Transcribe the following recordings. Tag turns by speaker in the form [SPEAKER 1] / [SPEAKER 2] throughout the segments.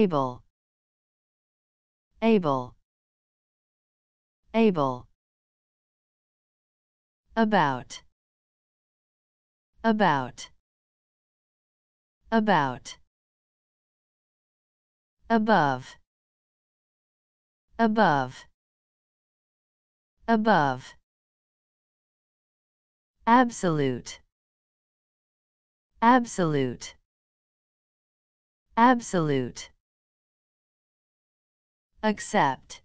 [SPEAKER 1] able, able, able, about, about, about, above, above, above, absolute, absolute, absolute, accept,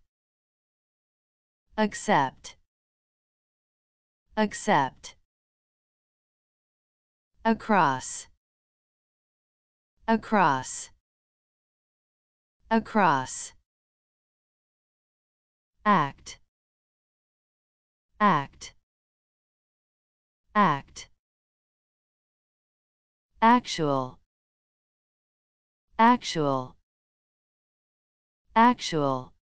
[SPEAKER 1] accept, accept, across, across, across, act, act, act, actual, actual, actual,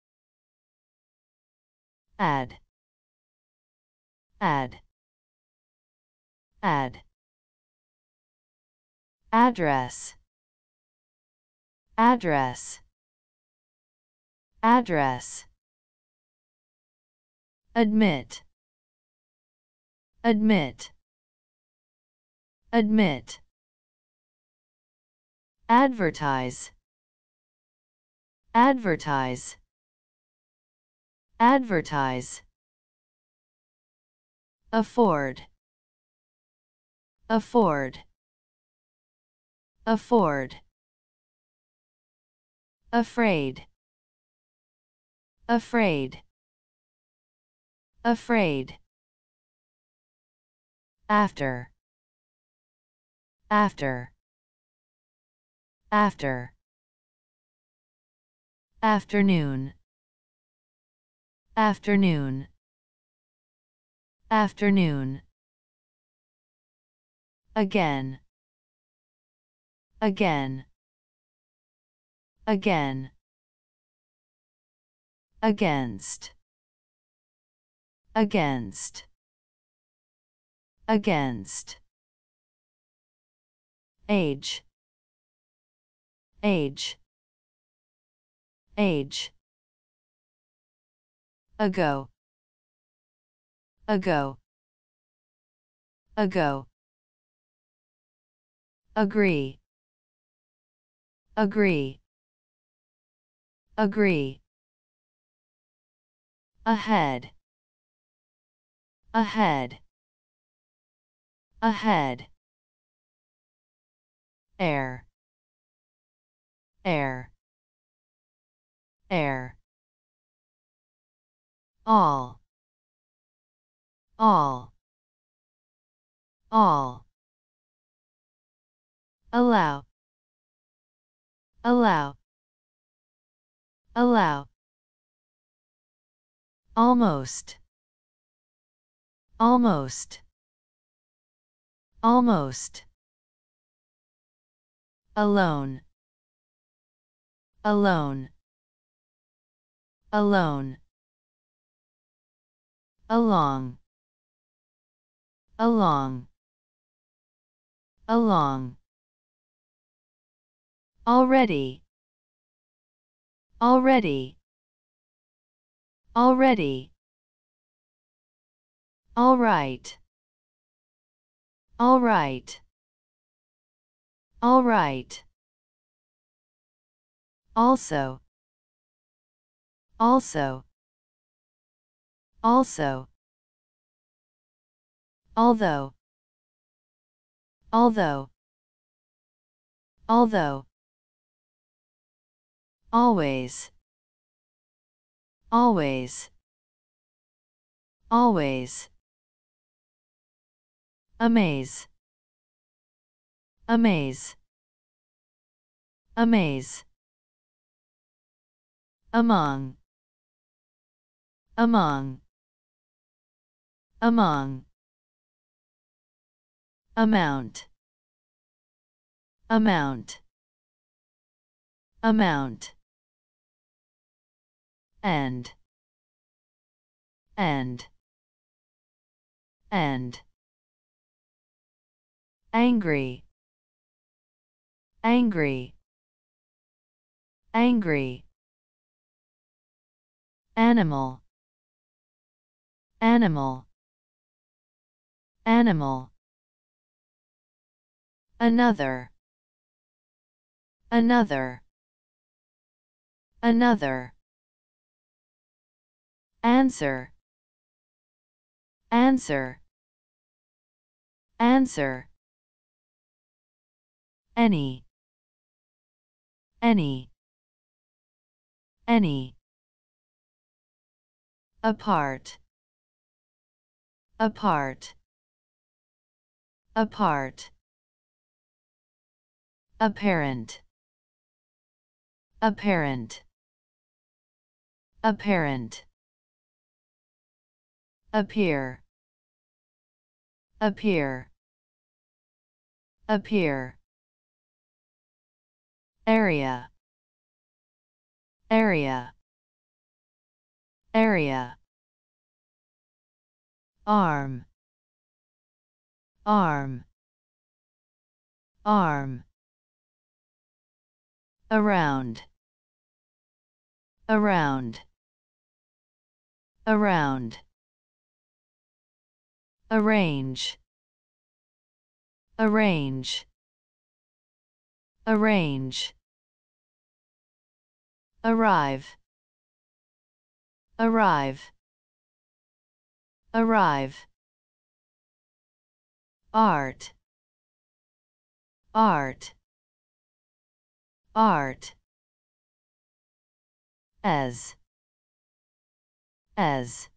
[SPEAKER 1] add, add, add, address, address, address, admit, admit, admit, advertise, advertise, advertise, afford, afford, afford, afraid, afraid, afraid, after, after, after, afternoon, afternoon, afternoon, again, again, again, against, against, against, age, age, age, ago, ago, ago, agree, agree, agree, ahead, ahead, ahead, air, air, air, all, all, all, allow, allow, allow, almost, almost, almost, alone, alone, alone, along, along, along, already, already, already, all right, all right, all right, also, also, also, although, although, although, always, always, always, amaze, amaze, amaze, among, among, among, amount, amount, amount, and and and angry, angry, angry. Animal animal. Animal. Another. Another. Another. Answer. Answer. Answer. Any. Any. Any. Apart apart. Apart. Apparent. Apparent. Apparent. Appear. Appear. Appear. Area. Area. Area arm. Arm. Arm. Around. Around. Around. Arrange. Arrange. Arrange. Arrive. Arrive arrive. Art. Art. Art. As. As.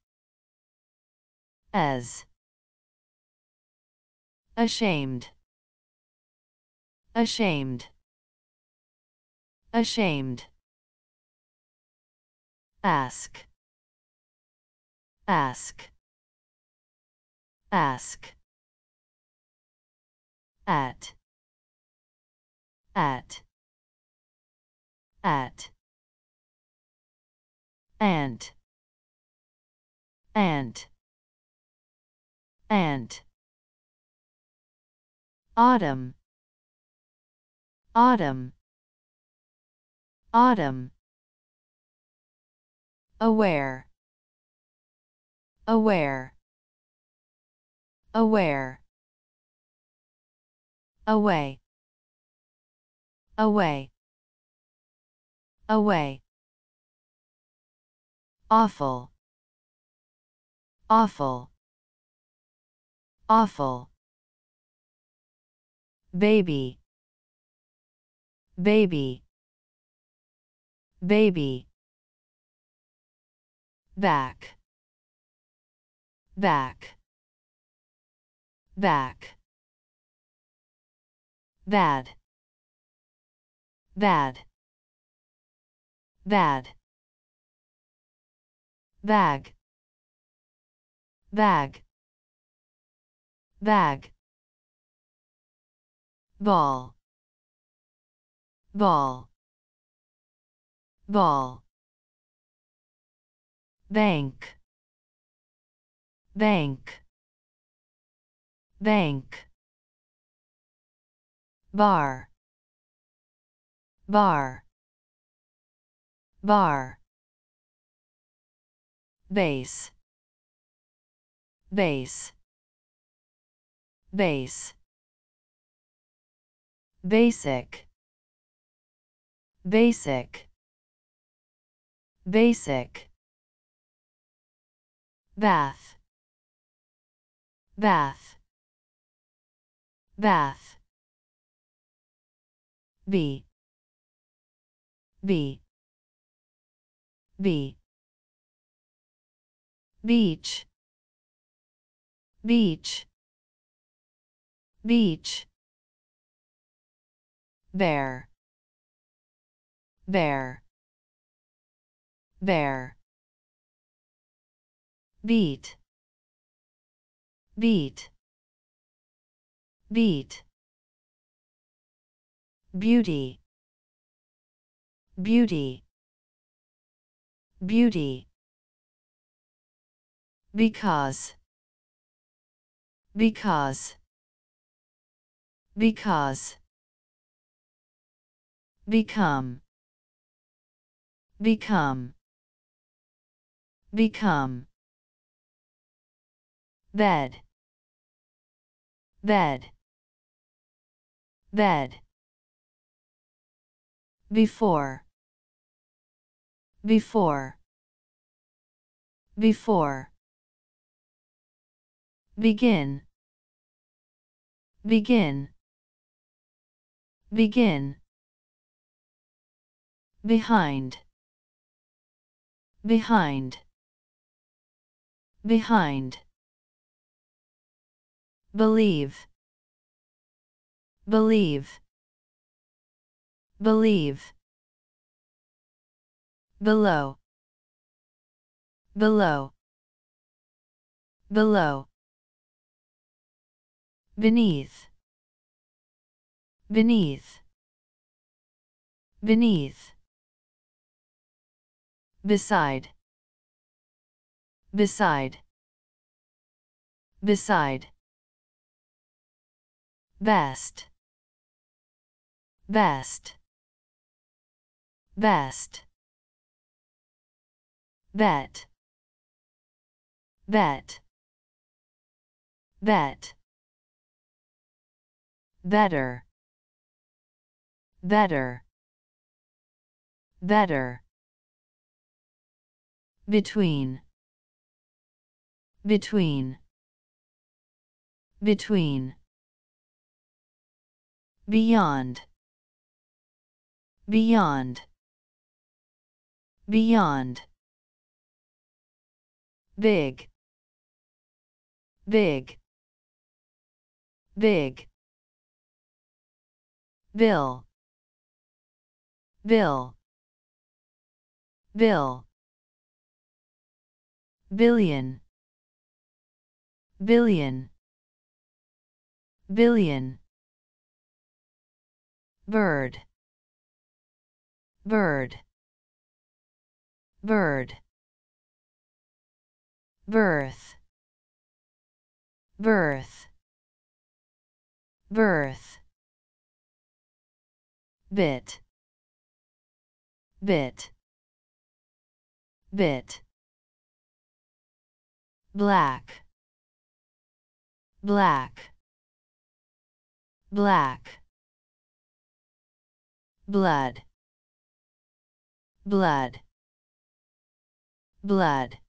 [SPEAKER 1] As. Ashamed. Ashamed. Ashamed. Ask. Ask ask. At. At. At. Aunt aunt aunt autumn. Autumn. Autumn. Aware. Aware aware. Away. Away. Away. Awful. Awful. Awful. Baby. Baby. Baby. Back. Back back. Bad. Bad. Bad. Bag. Bag. Bag. Ball. Ball. Ball. Bank. Bank bank. Bar. Bar. Bar. Base. Base. Base. Basic. Basic. Basic. Bath. Bath bath. Be. Be. Be. Beach. Beach. Beach. Bear. Bear. Bear. Beat. Beat beat. Beauty. Beauty. Beauty. Because. Because. Because. Become. Become, become, bed, bed, bed, before, before, before, begin, begin, begin, behind, behind, behind, believe, believe, believe, below, below, below, beneath, beneath, beneath, beside, beside, beside, best, best, best, bet, bet, bet, better, better, better, between, between, between, beyond, beyond, beyond, big, big, big, bill, bill, bill, billion, billion, billion, bird, bird, bird, birth, birth, birth, bit, bit, bit, black, black, black, blood, blood, blood,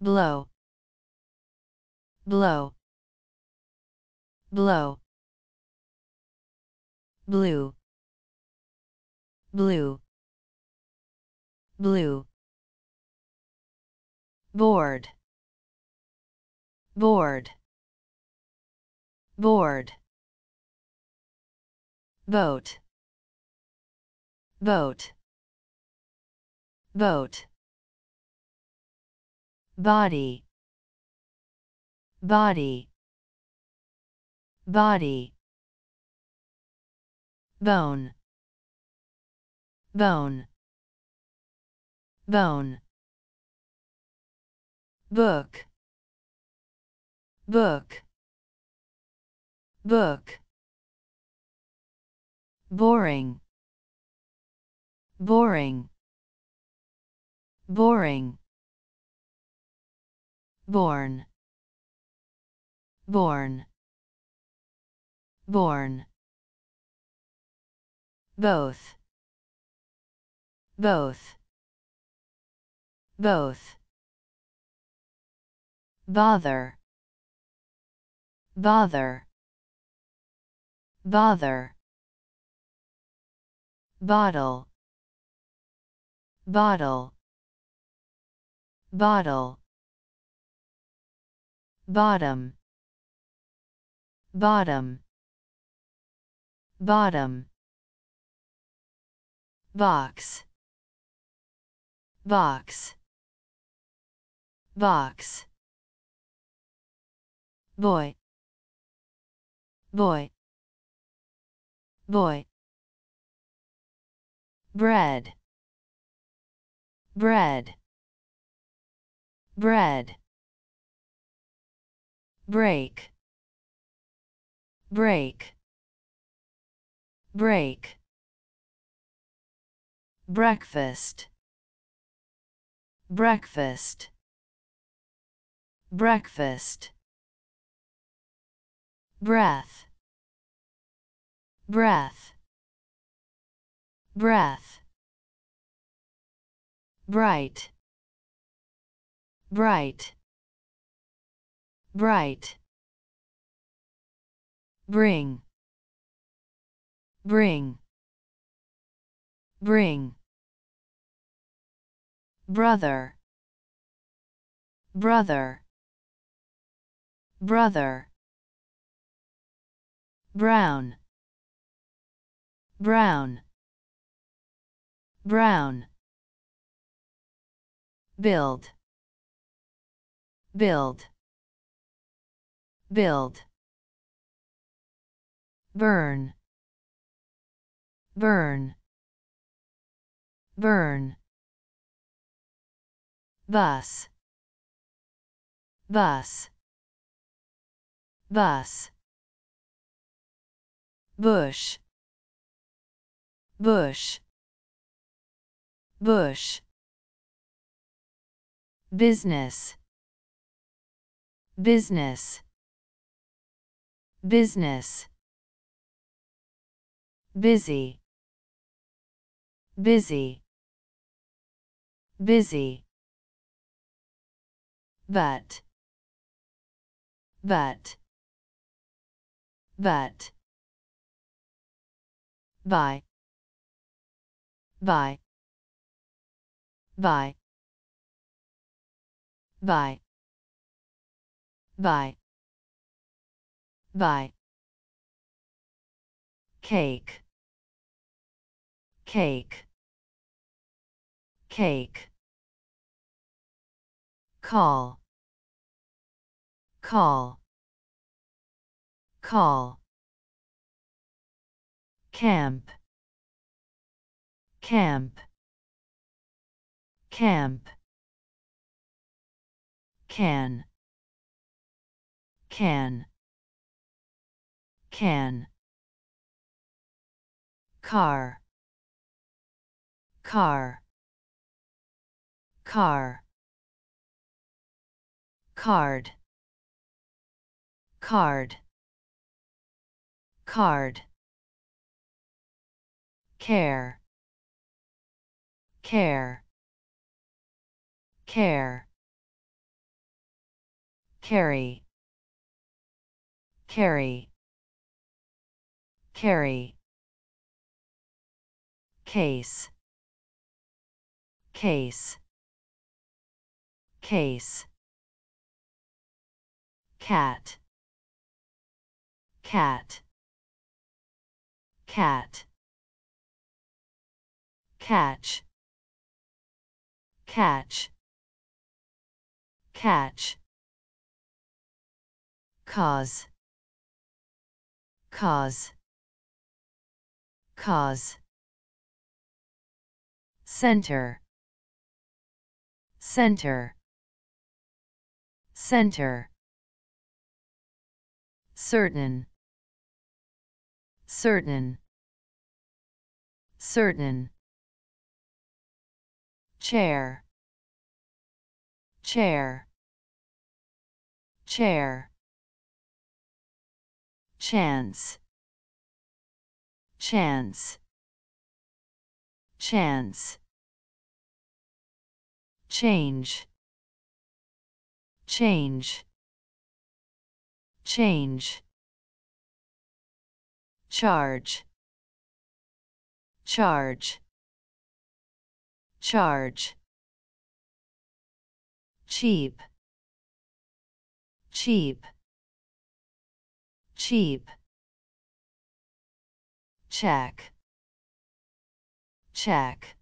[SPEAKER 1] blow, blow, blow, blue, blue, blue, board, board, board, boat, boat, boat, body, body, body, bone, bone, bone, book, book, book, boring, boring, boring, born, born, born, both, both, both, bother, bother, bother, bottle, bottle, bottle, bottom, bottom, bottom, box, box, box, boy, boy, boy, bread, bread, bread, break, break, break, breakfast. Breakfast. Breakfast. Breath. Breath. Breath bright. Bright. Bright. Bring. Bring. Bring. Brother. Brother. Brother. Brown. Brown. Brown build. Build. Build. Burn. Burn. Burn. Bus. Bus. Bus. Bush. Bush. Bush business. Business. Business. Busy. Busy. Busy. But. But. But. By by by by by by cake. Cake. Cake. Call. Call. Call. Camp. Camp. Camp can can can car. Car. Car. Card. Card. Card. Care. Care. Care carry. Carry. Carry. Case. Case. Case. Cat. Cat. Cat. Catch. Catch. Catch cause. Cause. Cause. Center. Center. Center. Certain. Certain. Certain. Chair. Chair. Chair chance. Chance. Chance. Change. Change. Change. Charge. Charge. Charge. Cheap. Cheap cheap. Check. Check.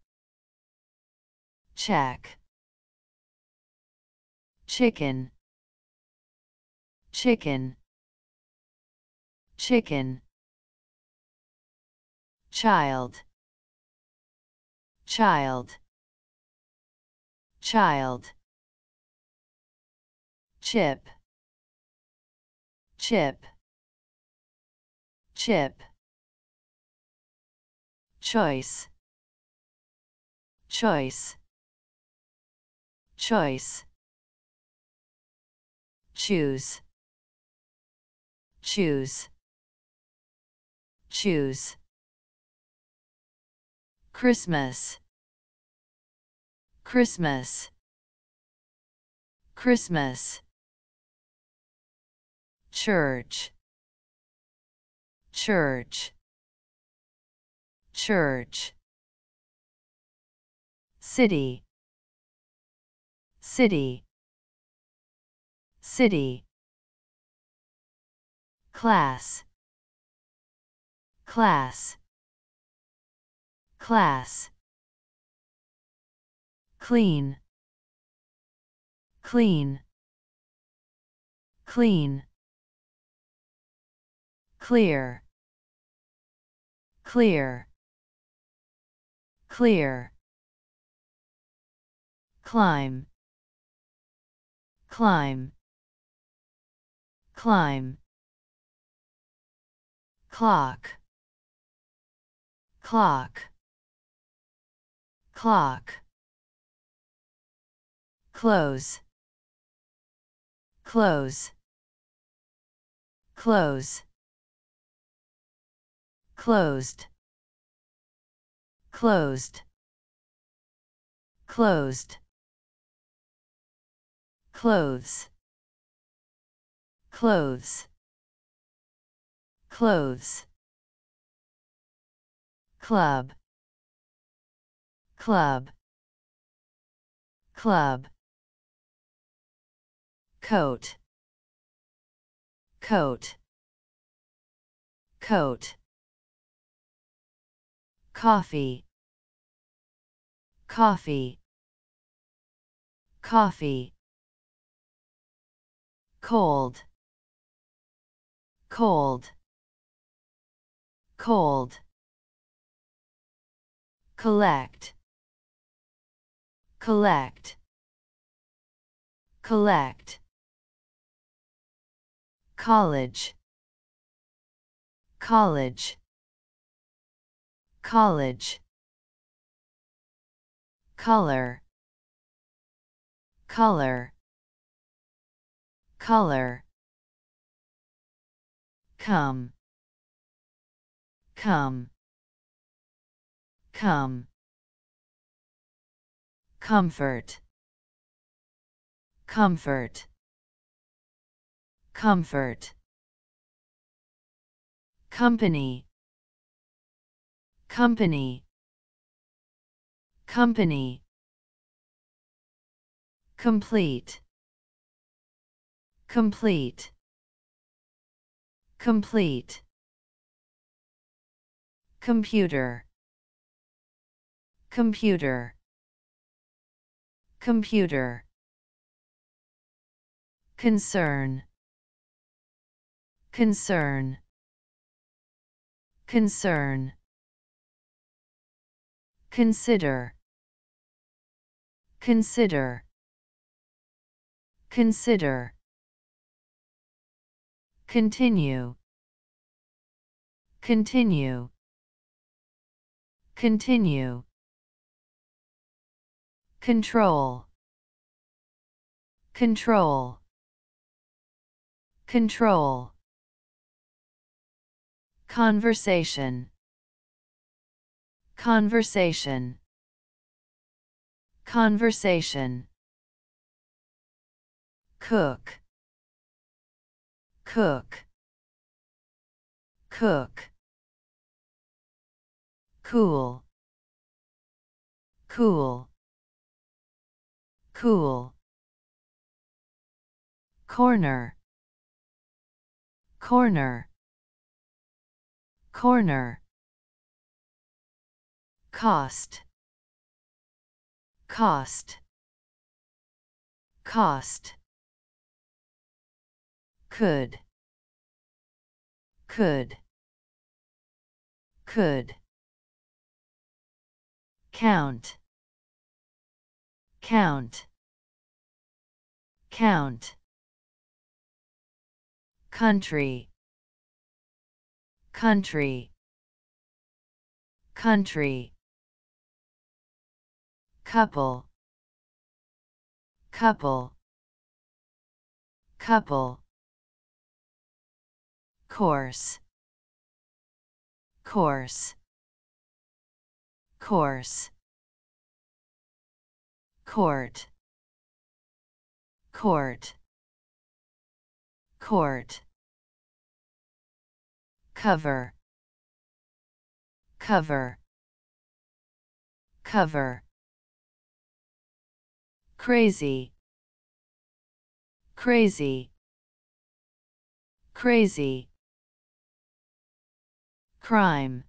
[SPEAKER 1] Check. Chicken. Chicken. Chicken. Child. Child. Child. Chip. Chip chip. Choice. Choice. Choice. Choose. Choose. Choose. Christmas. Christmas. Christmas. Church church. Church. City. City. City. Class. Class. Class. Clean. Clean. Clean. Clear clear. Clear. Climb. Climb. Climb. Clock. Clock. Clock. Close. Close. Close closed. Closed. Closed. Clothes. Clothes. Clothes. Club. Club. Club. Coat. Coat. Coat coffee. Coffee. Coffee. Cold. Cold. Cold. Collect. Collect. Collect. College. College college. Color. Color. Color. Come. Come. Come. Comfort. Comfort. Comfort. Company company. Company. Complete. Complete. Complete. Computer. Computer. Computer. Concern. Concern. Concern consider. Consider. Consider. Continue. Continue. Continue. Control. Control. Control. Conversation conversation. Conversation. Cook. Cook. Cook. Cool. Cool. Cool. Corner. Corner. Corner cost. Cost. Cost. Could. Could. Could. Count. Count. Count. Country. Country. Country couple couple couple course course course court court court cover cover cover crazy. Crazy. Crazy. Crime.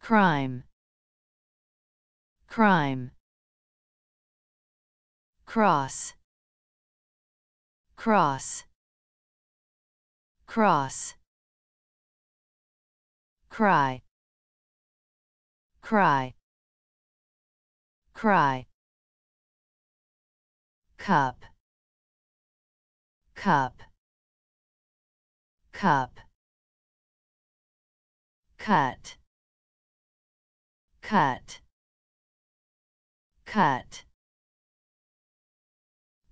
[SPEAKER 1] Crime. Crime. Cross. Cross. Cross. Cry. Cry. Cry cup cup cup cut cut cut.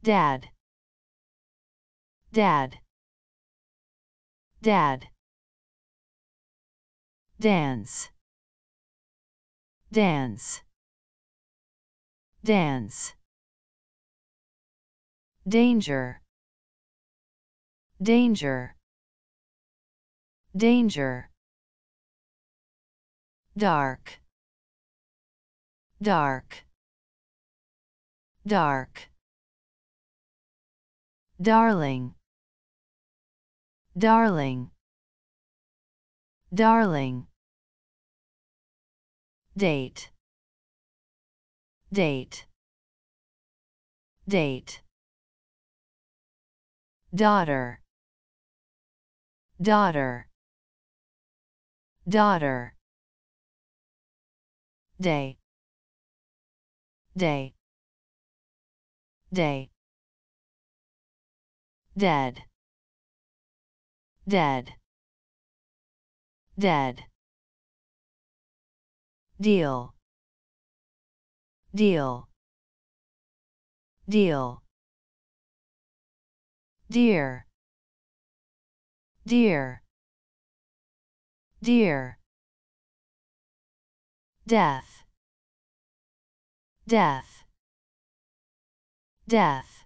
[SPEAKER 1] Dad dad dad. Dance dance dance danger. Danger. Danger. Dark. Dark. Dark. Darling. Darling. Darling. Date. Date. Date daughter. Daughter. Daughter. Day. Day. Day. Dead. Dead. Dead. Deal. Deal. Deal dear. Dear. Dear. Death. Death. Death.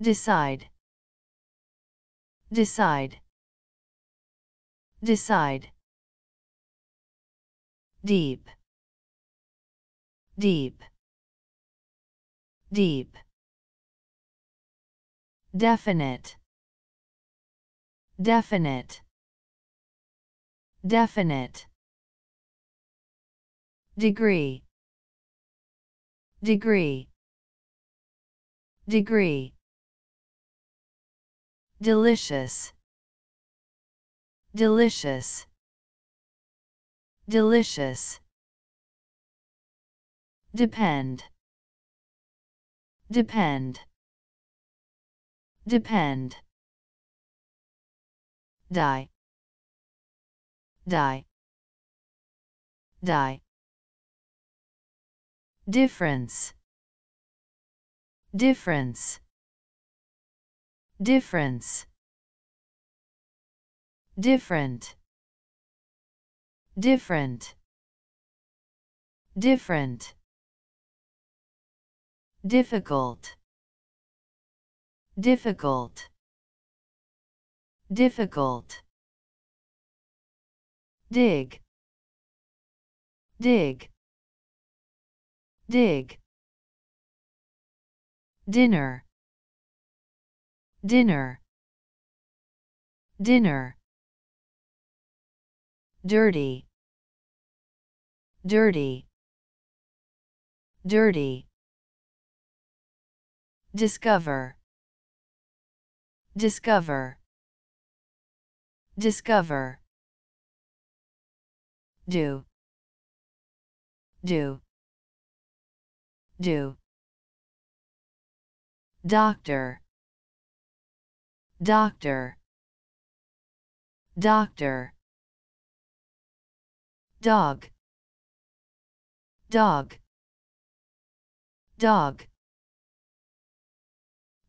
[SPEAKER 1] Decide. Decide. Decide. Deep. Deep. Deep definite. Definite. Definite. Degree. Degree. Degree. Delicious. Delicious. Delicious. Depend. Depend depend. Die. Die. Die. Difference. Difference. Difference. Different. Different. Different. Difficult difficult. Difficult. Dig. Dig. Dig. Dinner. Dinner. Dinner. Dirty. Dirty. Dirty. Discover discover. Discover. Do. Do. Do. Doctor. Doctor. Doctor. Dog. Dog. Dog.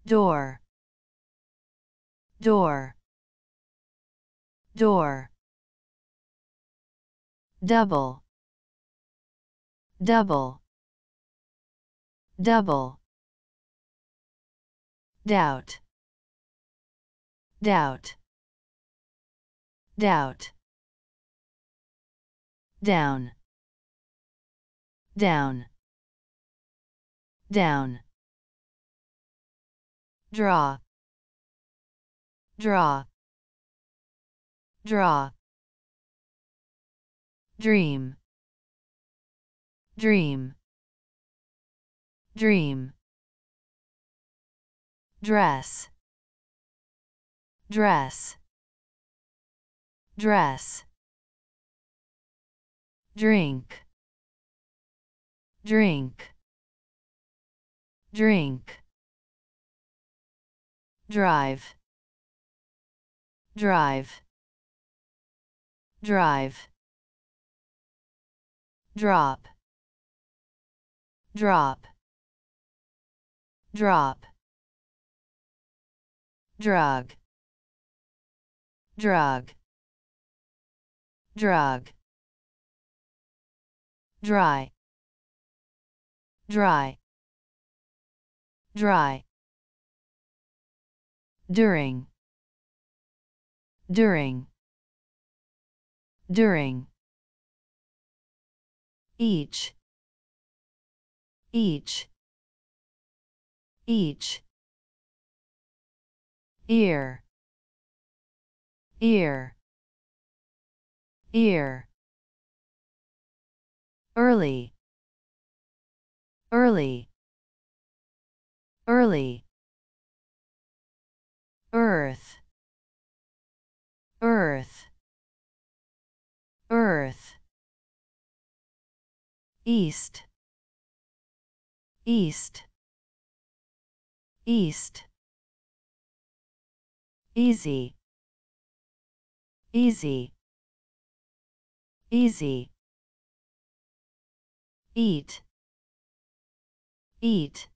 [SPEAKER 1] Door door. Door. Double. Double. Double. Doubt. Doubt. Doubt. Down. Down. Down. Draw draw. Draw. Dream. Dream. Dream. Dress. Dress. Dress. Drink. Drink. Drink. Drive drive. Drive. Drop. Drop. Drop. Drug. Drug. Drug. Dry. Dry. Dry. During during during each each each ear ear ear early early early earth earth. Earth. East. East. East. Easy. Easy. Easy. Eat. Eat.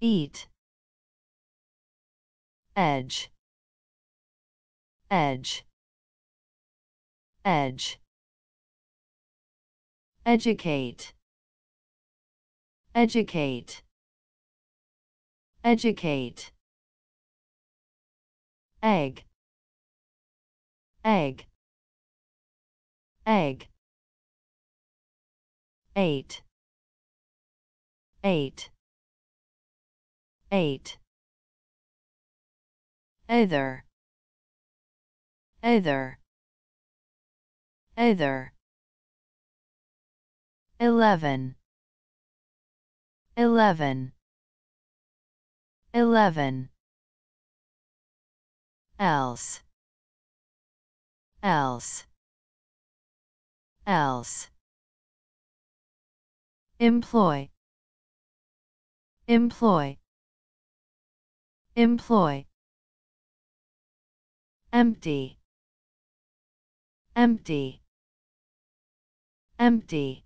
[SPEAKER 1] Eat. Edge edge. Edge. Educate. Educate. Educate. Egg. Egg. Egg. Eight. Eight. Eight. Either either either 11 11 11 else. Else. Else. Employ. Employ. Employ. Empty empty. Empty.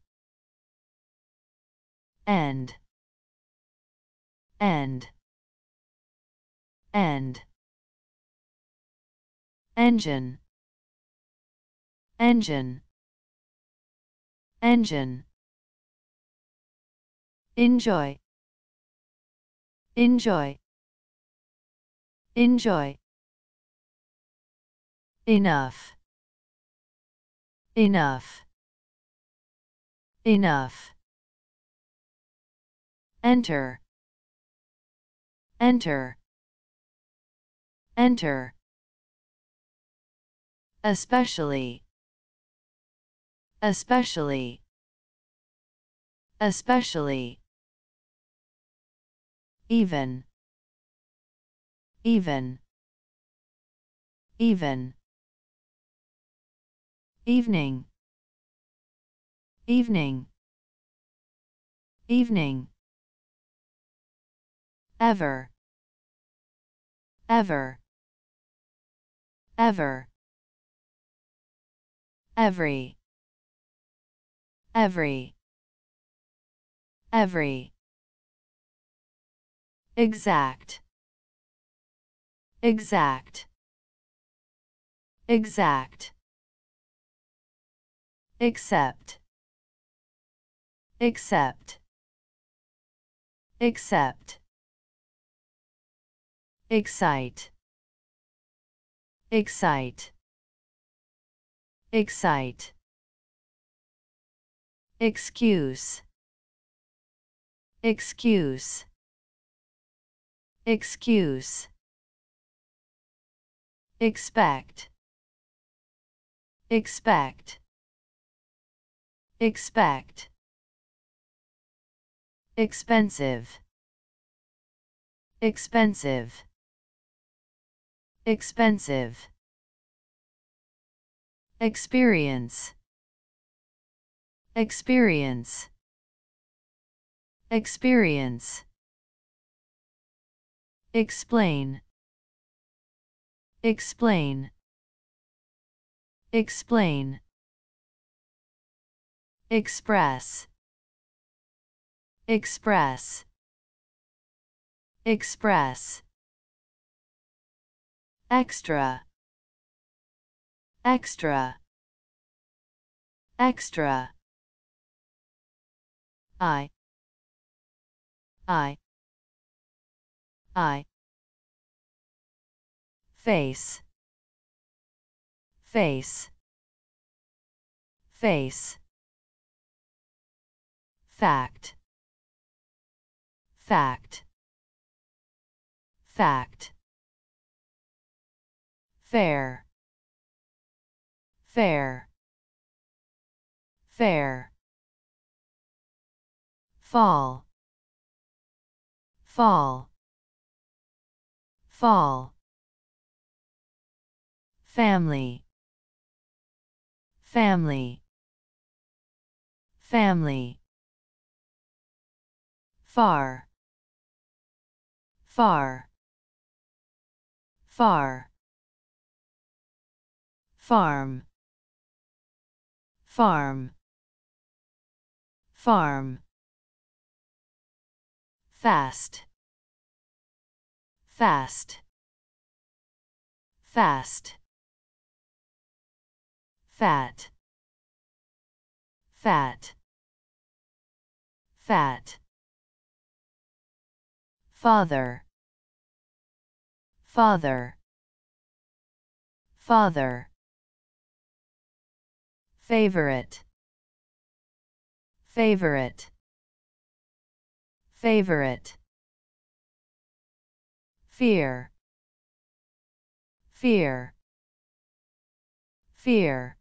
[SPEAKER 1] End. End. End. Engine. Engine. Engine. Enjoy. Enjoy. Enjoy. Enough enough. Enough. Enter. Enter. Enter. Especially. Especially. Especially. Even. Even. Even evening. Evening. Evening. Ever. Ever. Ever. Every. Every, every, exact, exact, exact, accept, accept, accept, excite, excite, excite, excuse, excuse, excuse, expect, expect, expect, expensive, expensive, expensive, experience, experience, experience, explain, explain, explain, express, express, express, extra, extra, extra, eye, eye, eye, face, face, face, fact, fact, fact, fair, fair, fair, fall, fall, fall, family, family, family, far, far, far, farm, farm, farm, fast, fast, fast, fat, fat, fat, father, father, father, favorite, favorite, favorite, fear, fear, fear,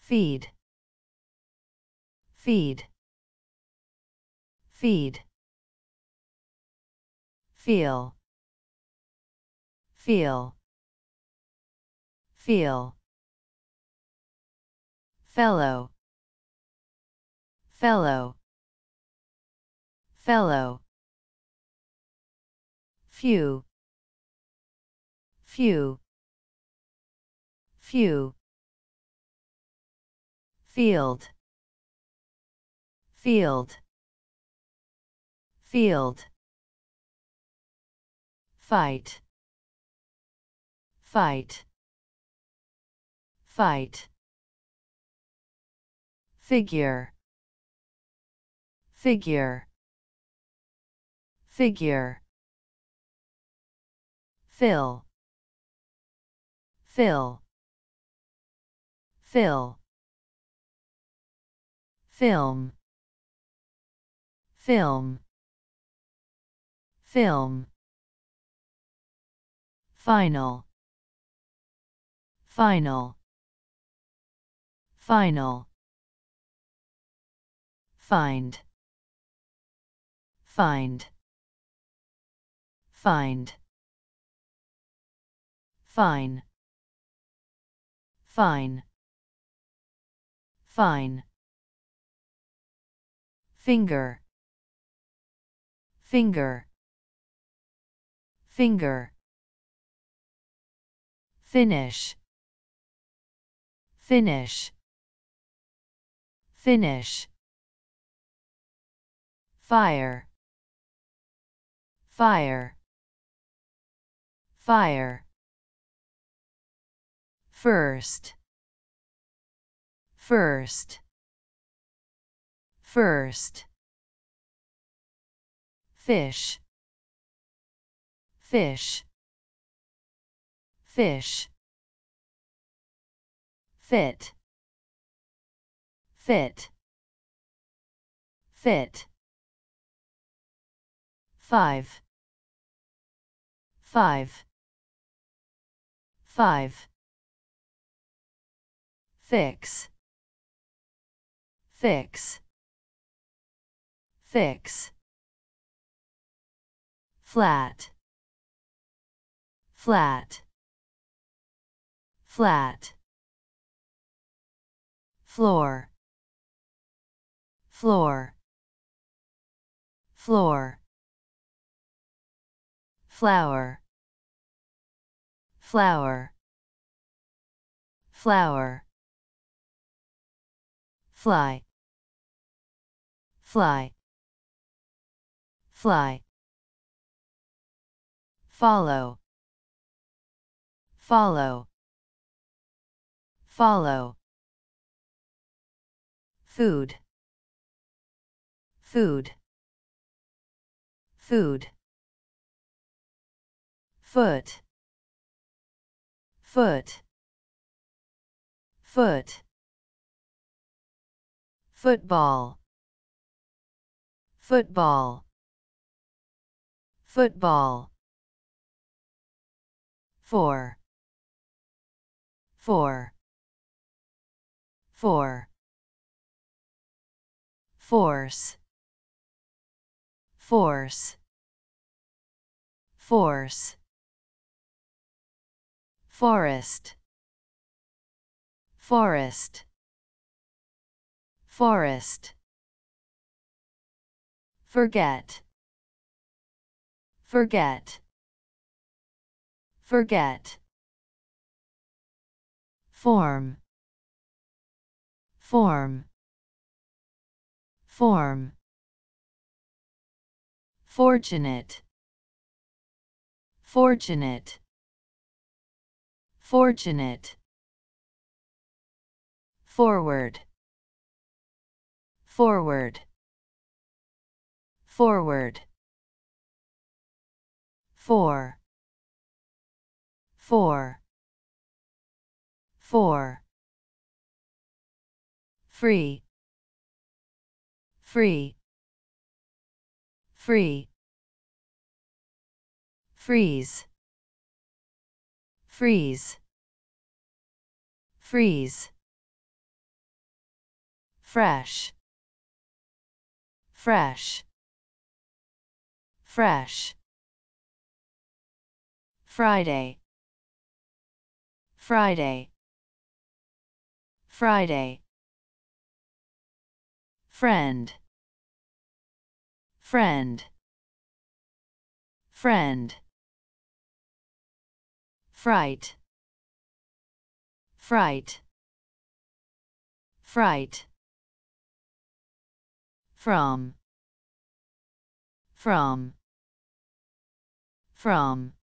[SPEAKER 1] feed, feed, feed, feel, feel, feel, fellow, fellow, fellow, few, few, few, field, field, field, fight, fight, fight, figure, figure, figure, fill, fill, fill, film, film, film, final, final, final, find, find, find, fine, fine, fine, finger, finger, finger, finish, finish, finish. Fire. Fire. Fire. First. First. First. Fish. Fish fish. Fit. Fit. Fit. Five. Five. Five. Fix. Fix. Fix. Flat. Flat flat. Floor. Floor. Floor. Flower. Flower. Flower. Fly. Fly. Fly. Follow. Follow follow. Food. Food. Food. Foot. Foot. Foot. Football. Football. Football. For. For for. Force. Force. Force. Forest. Forest. Forest. Forget. Forget. Forget. Form form. Form. Fortunate. Fortunate. Fortunate. Forward. Forward. Forward. Four. Four. Four free. Free. Free. Freeze. Freeze. Freeze. Fresh. Fresh. Fresh. Friday. Friday. Friday friend. Friend. Friend. Fright. Fright. Fright. From. From. From.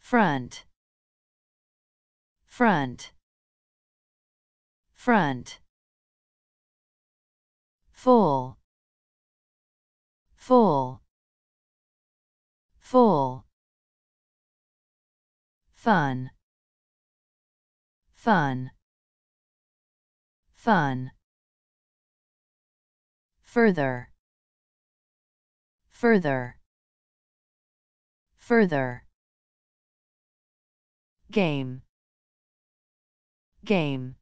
[SPEAKER 1] Front. Front. Front full full full fun fun fun. Further further further. Game game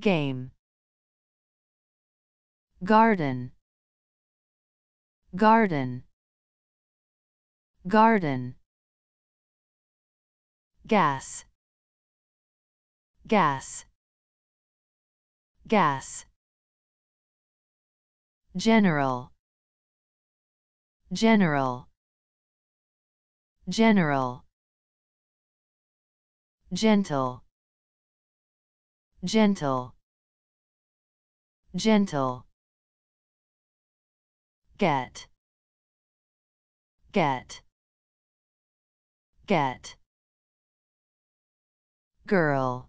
[SPEAKER 1] game garden. Garden. Garden. Gas. Gas. Gas. General. General. General. Gentle. Gentle, gentle, get, get, get, girl,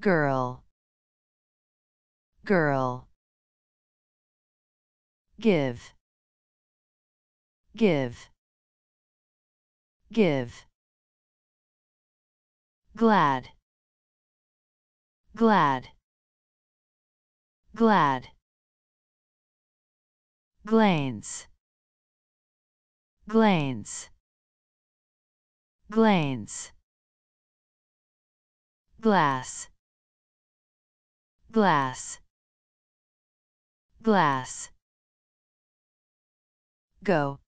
[SPEAKER 1] girl, girl, give, give, give, glad, glad, glad, glance, glance, glance, glass, glass, glass, go,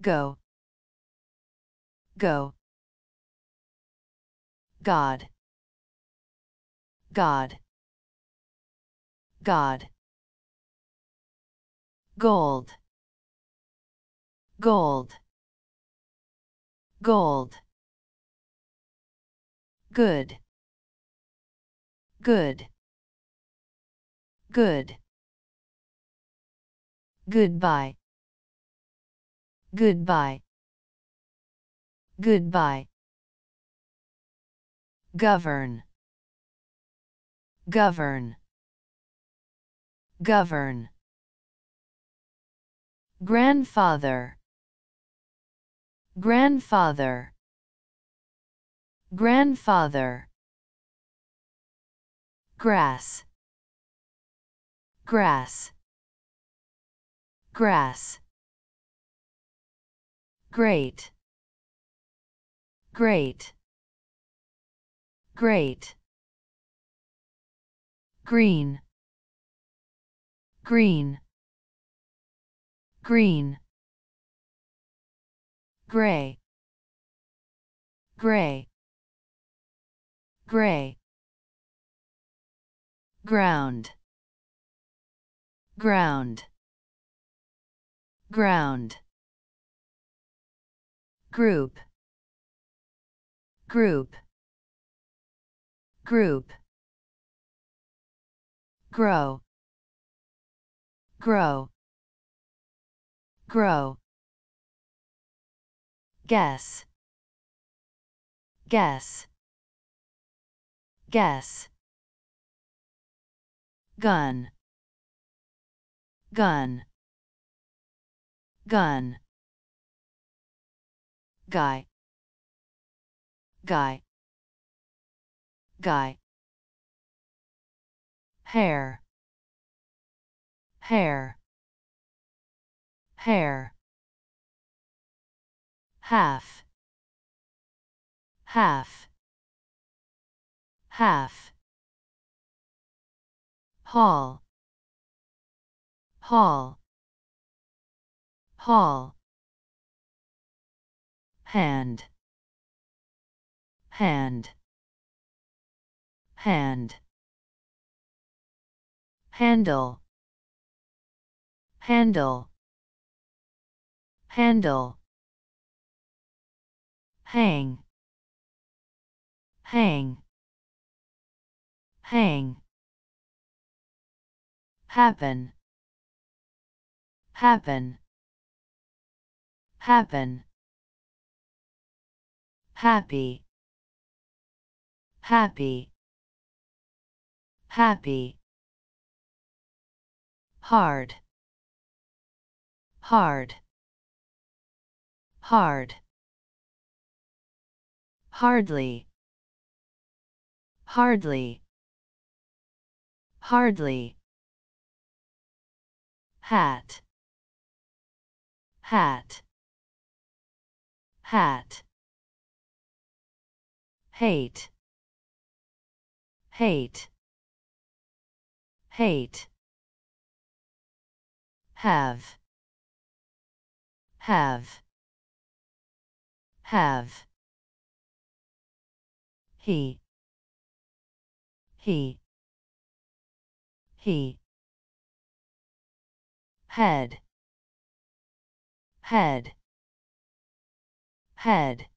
[SPEAKER 1] go, go, God, God, God, gold, gold, gold, good, good, good, goodbye, goodbye, goodbye, govern, govern, govern, grandfather, grandfather, grandfather, grass, grass, grass, great, great, great, green, green, green, gray, gray, gray, ground, ground, ground, group, group, group, grow, grow, grow, guess, guess, guess, gun, gun, gun, guy, guy, guy, hair, hair, hair, half, half, half, hall, hall, hall, hand, hand, hand, handle, handle, handle, hang, hang, hang, happen, happen, happen, happy, happy, happy, hard, hard, hard, hardly, hardly, hardly, hat, hat, hat, hate, hate, hate, have, have, have, he, he, he, head, head, head,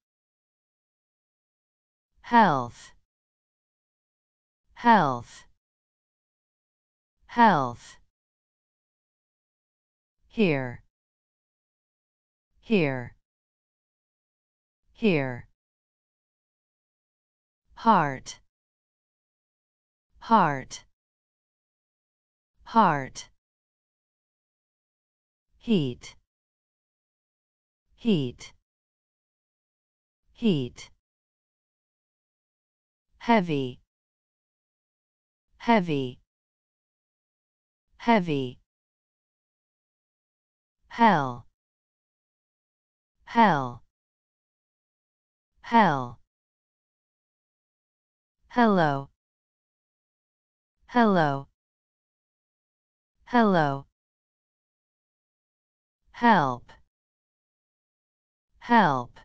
[SPEAKER 1] health, health. Health. Hear. Hear hear. Heart. Heart. Heart. Heat. Heat. Heat. Heavy. Heavy. Heavy. Hell. Hell hell. Hello. Hello. Hello. Help. Help.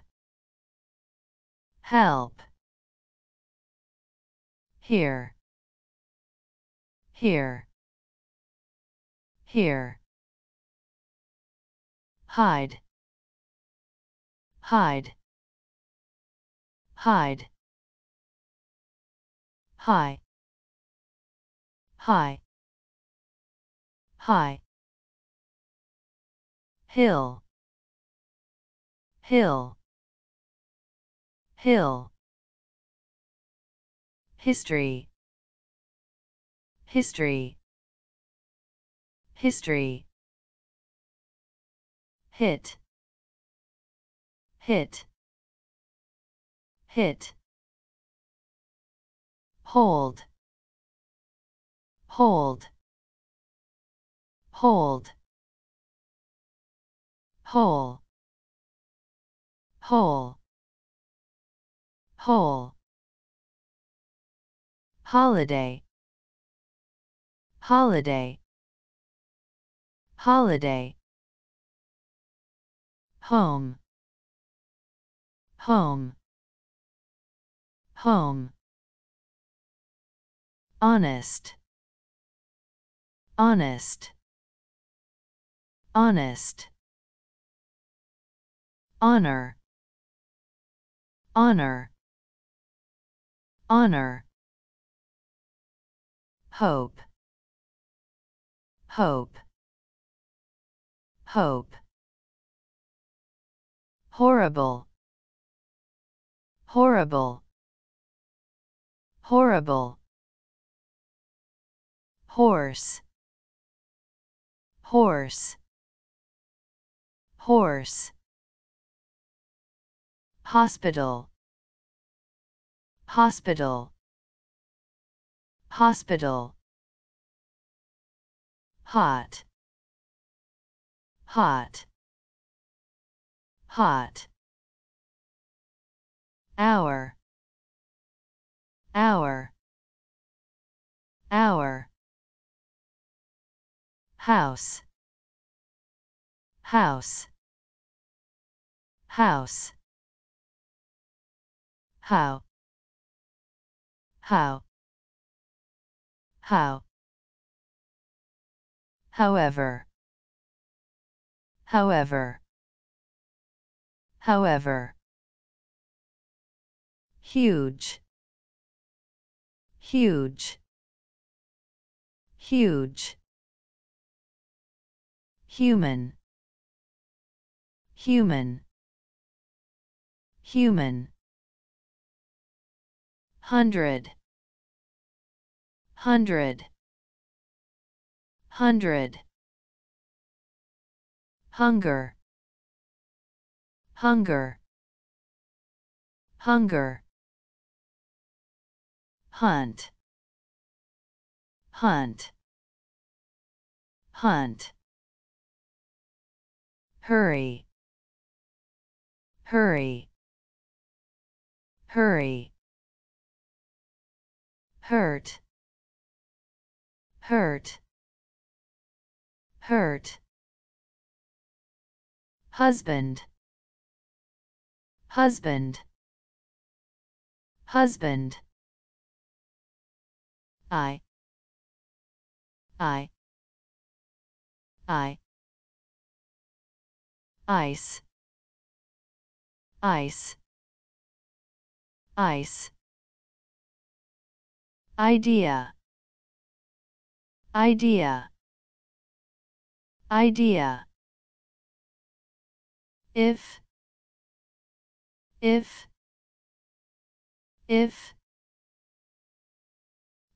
[SPEAKER 1] Help. Here. Here. Here. Hide. Hide hide. High. High. High. Hill. Hill. Hill. History. History. History. Hit. Hit hit hold hold hold hole hole hole holiday holiday holiday home home home honest. Honest. Honest. Honor. Honor. Honor. Hope. Hope. Hope. Horrible. Horrible horrible. Horse. Horse. Horse. Hospital. Hospital. Hospital. Hot. Hot. Hot. Hour hour. Hour. House. House. House. How. How. How. However. However. However. Huge huge. Huge. Human. Human. Human. Hundred. Hundred. Hundred. Hunger. Hunger. Hunger hunt. Hunt. Hunt. Hurry. Hurry. Hurry. Hurt. Hurt. Hurt. Husband. Husband. Husband I. I. I. Ice. Ice. Ice. Idea. Idea. Idea. If. If. If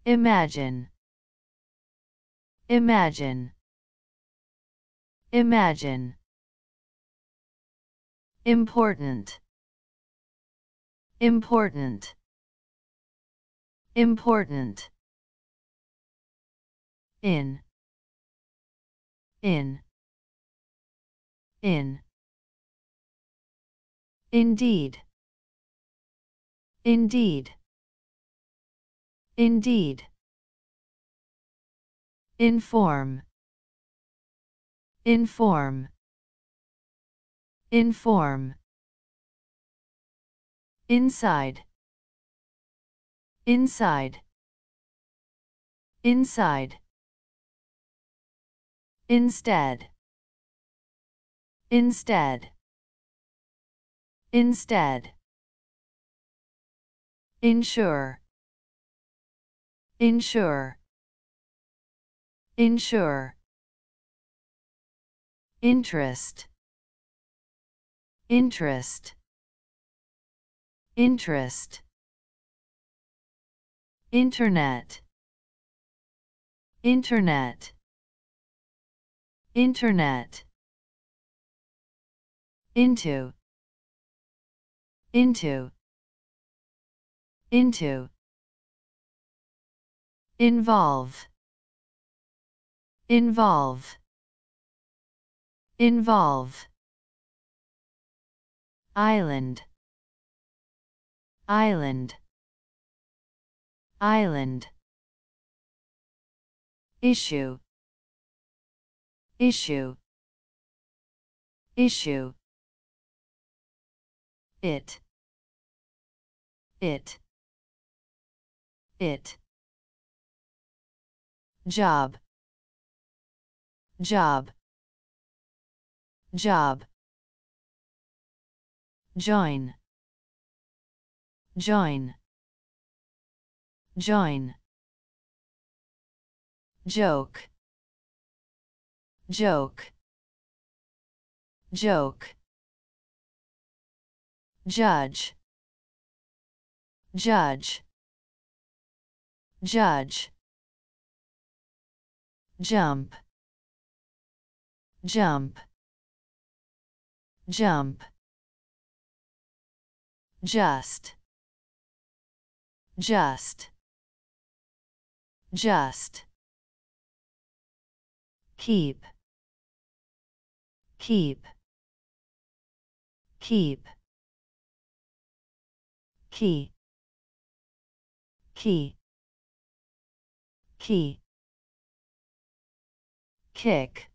[SPEAKER 1] imagine. Imagine. Imagine. Important. Important. Important. In. In. In. Indeed. Indeed indeed. Inform. Inform. Inform. Inside. Inside. Inside. Instead. Instead. Instead. Insure insure insure interest. Interest. Interest. Internet. Internet. Internet. Into. Into. Into involve. Involve. Involve. Island. Island. Island. Issue. Issue. Issue. It. It. It job. Job. Job. Join. Join. Join. Joke. Joke. Joke. Judge. Judge. Judge jump. Jump. Jump. Just. Just. Just. Keep. Keep. Keep. Key. Key. Key kick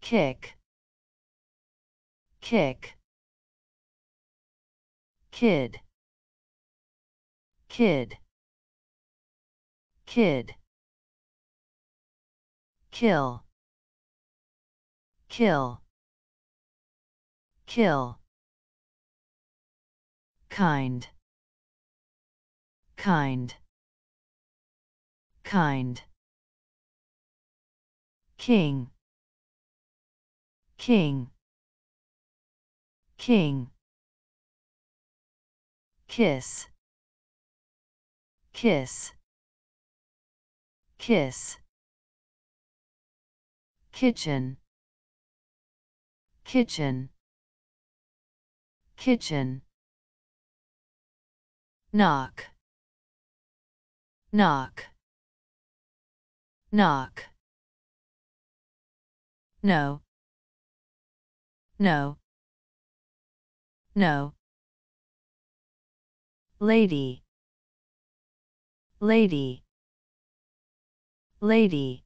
[SPEAKER 1] kick kick kid kid kid kill kill kill kind kind kind king king king kiss kiss kiss kitchen kitchen kitchen knock knock knock know. Know. Know. Lady. Lady. Lady.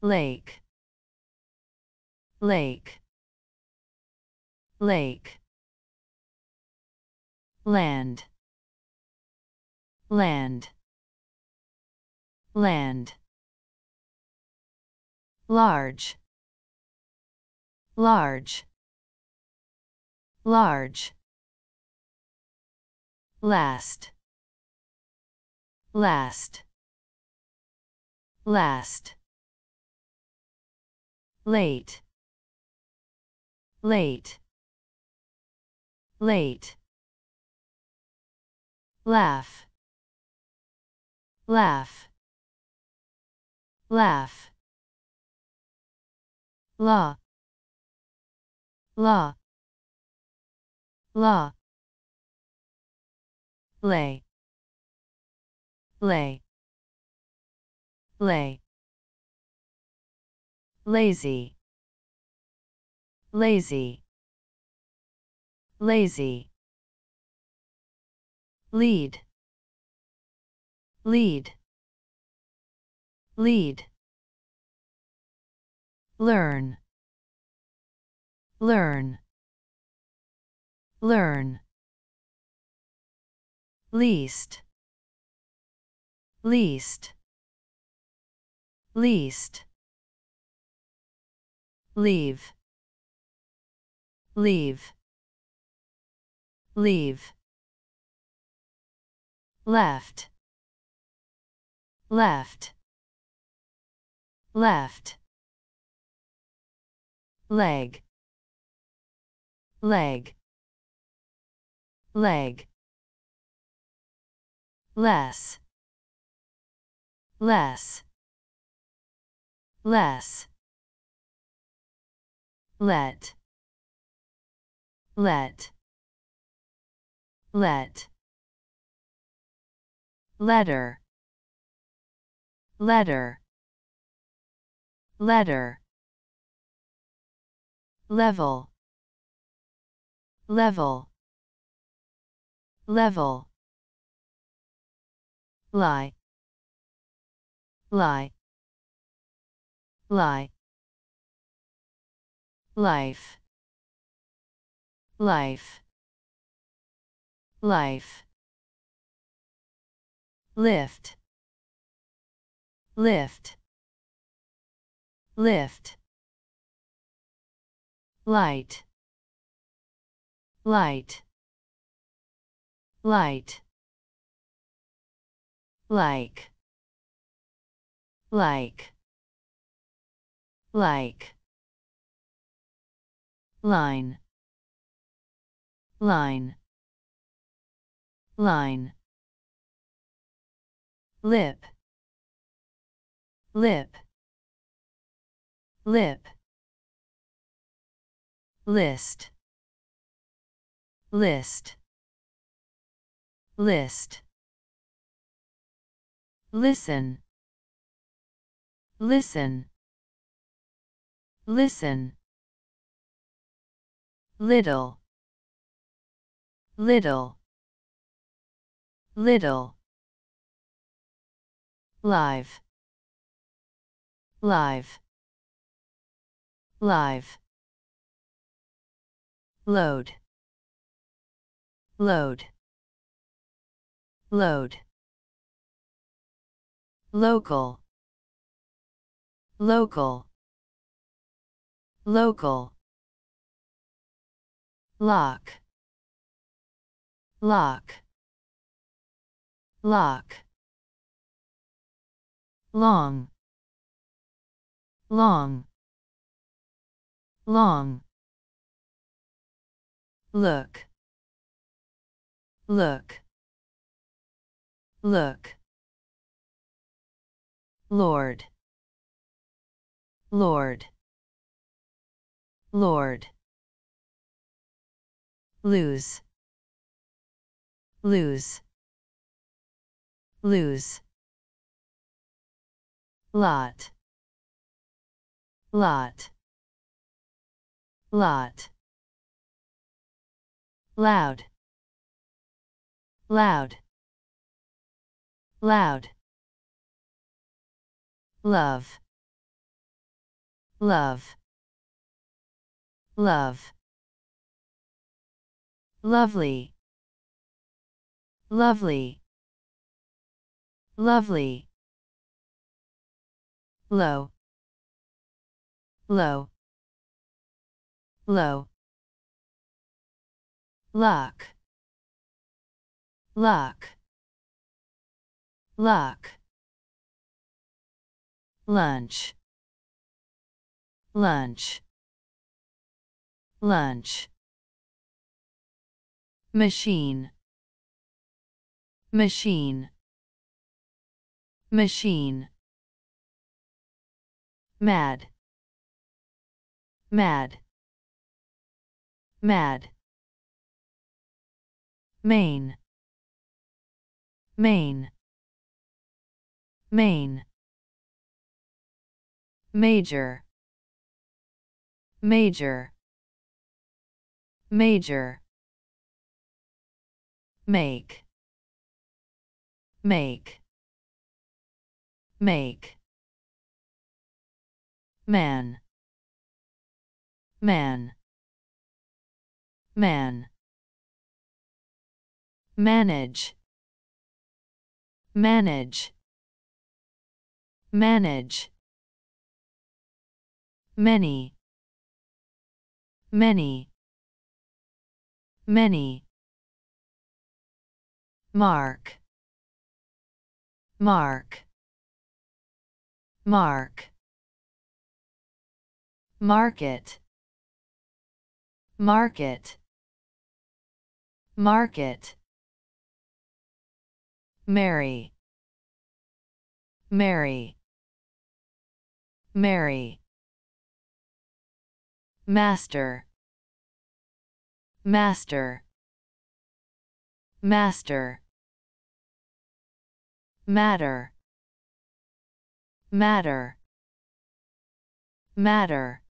[SPEAKER 1] Lake. Lake. Lake. Land. Land. Land large. Large. Large. Last. Last, last, late, late, late, laugh, laugh, laugh, law, law, law, lay, lay, lay, lazy, lazy, lazy, lead, lead, lead, learn, learn, learn, least, least, least, leave, leave, leave, left, left, left, leg, leg, leg, less, less, less, let, let, let, letter, letter, letter, level, level, level, lie, lie, lie, life, life, life, lift, lift, lift, light, light, light, like, like, like, line, line, line, lip, lip, lip, list, list, list, listen, listen, listen, little, little, little, live, live, live, load, load, load, local, local, local, lock, lock, lock, long, long, long, look, look, look, Lord, Lord, Lord, lose, lose, lose, lot, lot, lot, loud, loud, loud, love, love, love, lovely, lovely, lovely, low, low, low, lock, lock, luck. Lunch. Lunch. Lunch. Machine. Machine. Machine. Mad. Mad. Mad main main main major. Major. Major. Make. Make. Make. Man. Man. Man manage. Manage. Manage. Many. Many. Many. Mark. Mark. Mark. Market. Market. Market Mary. Mary. Mary. Master. Master. Master. Matter. Matter. Matter.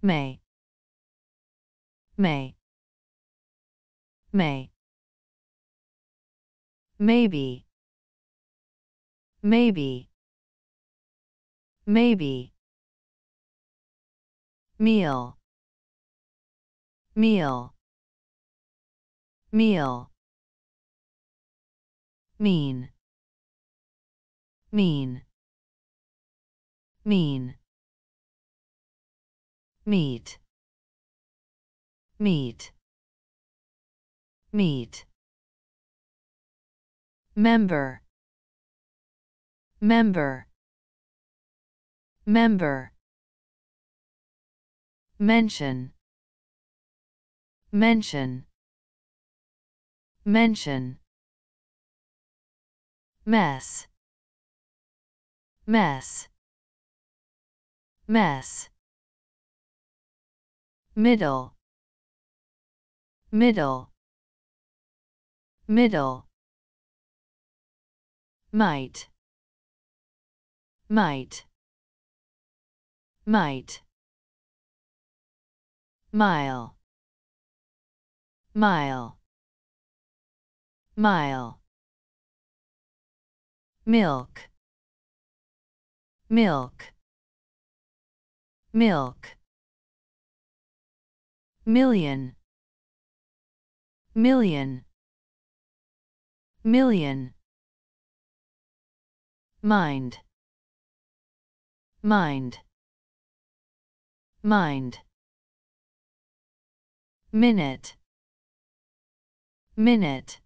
[SPEAKER 1] May. May. May Maybe. Maybe. Maybe. Meal. Meal. Meal. Mean. Mean. Mean. Meat. Meat. Meat member. Member. Member. Mention. Mention. Mention. Mess. Mess. Mess. Middle. Middle. Middle might. Might. Might. Mile. Mile. Mile. Milk. Milk. Milk. Million. Million. Million mind. Mind. Mind. Minute. Minute.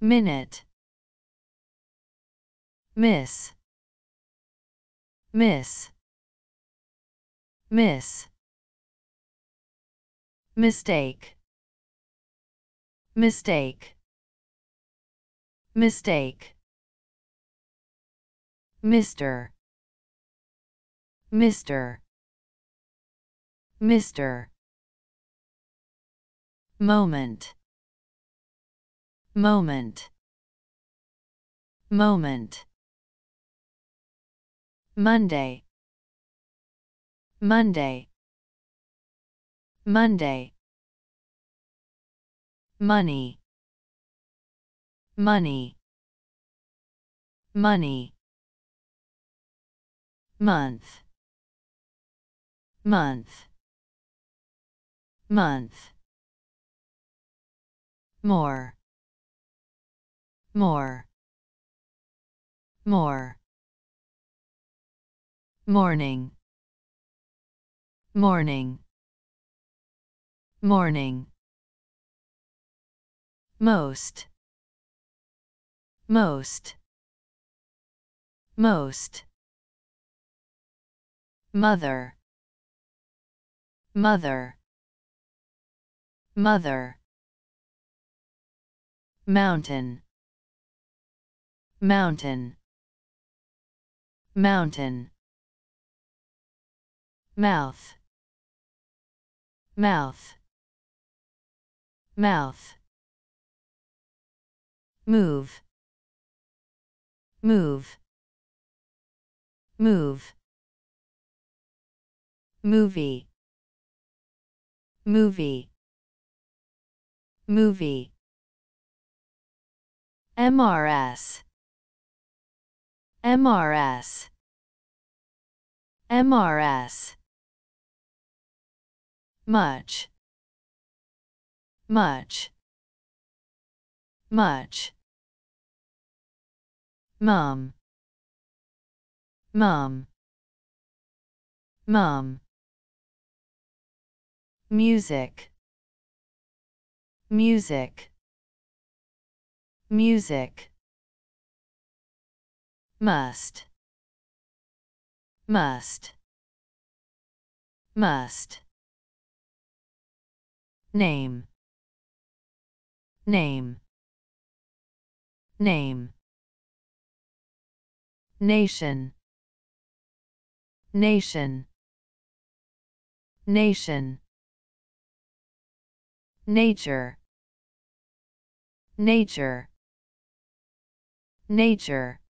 [SPEAKER 1] Minute. Miss. Miss. Miss. Mistake. Mistake. Mistake Mr. Mr. Mr. Moment. Moment. Moment. Monday. Monday. Monday. Money. Money. Money. Month. Month. Month. More. More. More. Morning. Morning. Morning. Most. Most. Most mother. Mother. Mother. Mountain. Mountain. Mountain. Mouth. Mouth. Mouth. Move. Move. Move movie. Movie. Movie. MRS MRS MRS much. Much. Much. Mum. Mum. Mum music. Music. Music. Must. Must. Must. Name. Name. Name. Nation. Nation. Nation nature. Nature. Nature.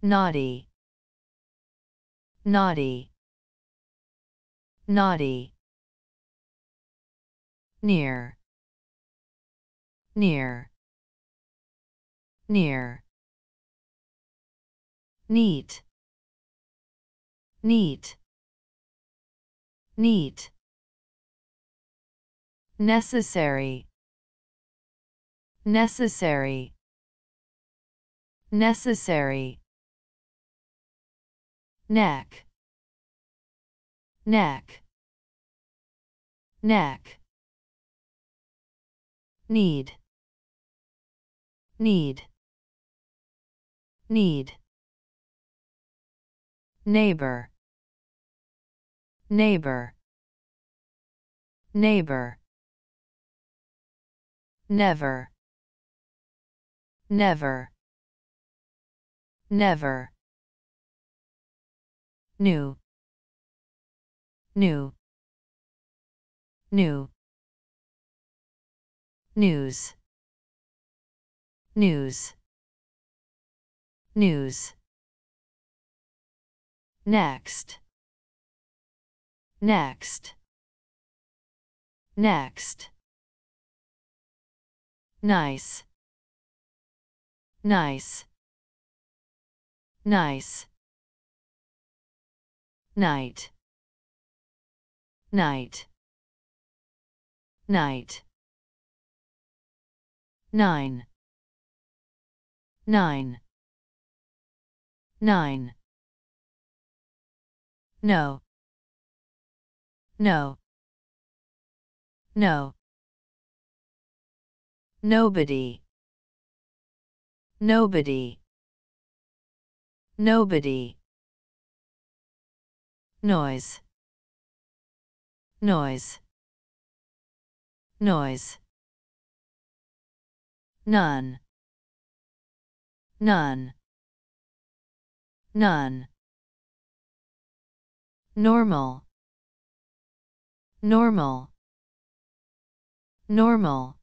[SPEAKER 1] Naughty. Naughty. Naughty. Near. Near. Near. Neat. Neat. Neat necessary. Necessary. Necessary. Neck. Neck. Neck. Need. Need. Need. Neighbor. Neighbor. Neighbor never. Never. Never. New. New. New. News. News. News. Next. Next. Next nice. Nice. Nice. Night. Night. Night. Nine. Nine. Nine. No. No. No nobody. Nobody. Nobody. Noise. Noise. Noise. None. None. None. Normal. Normal. Normal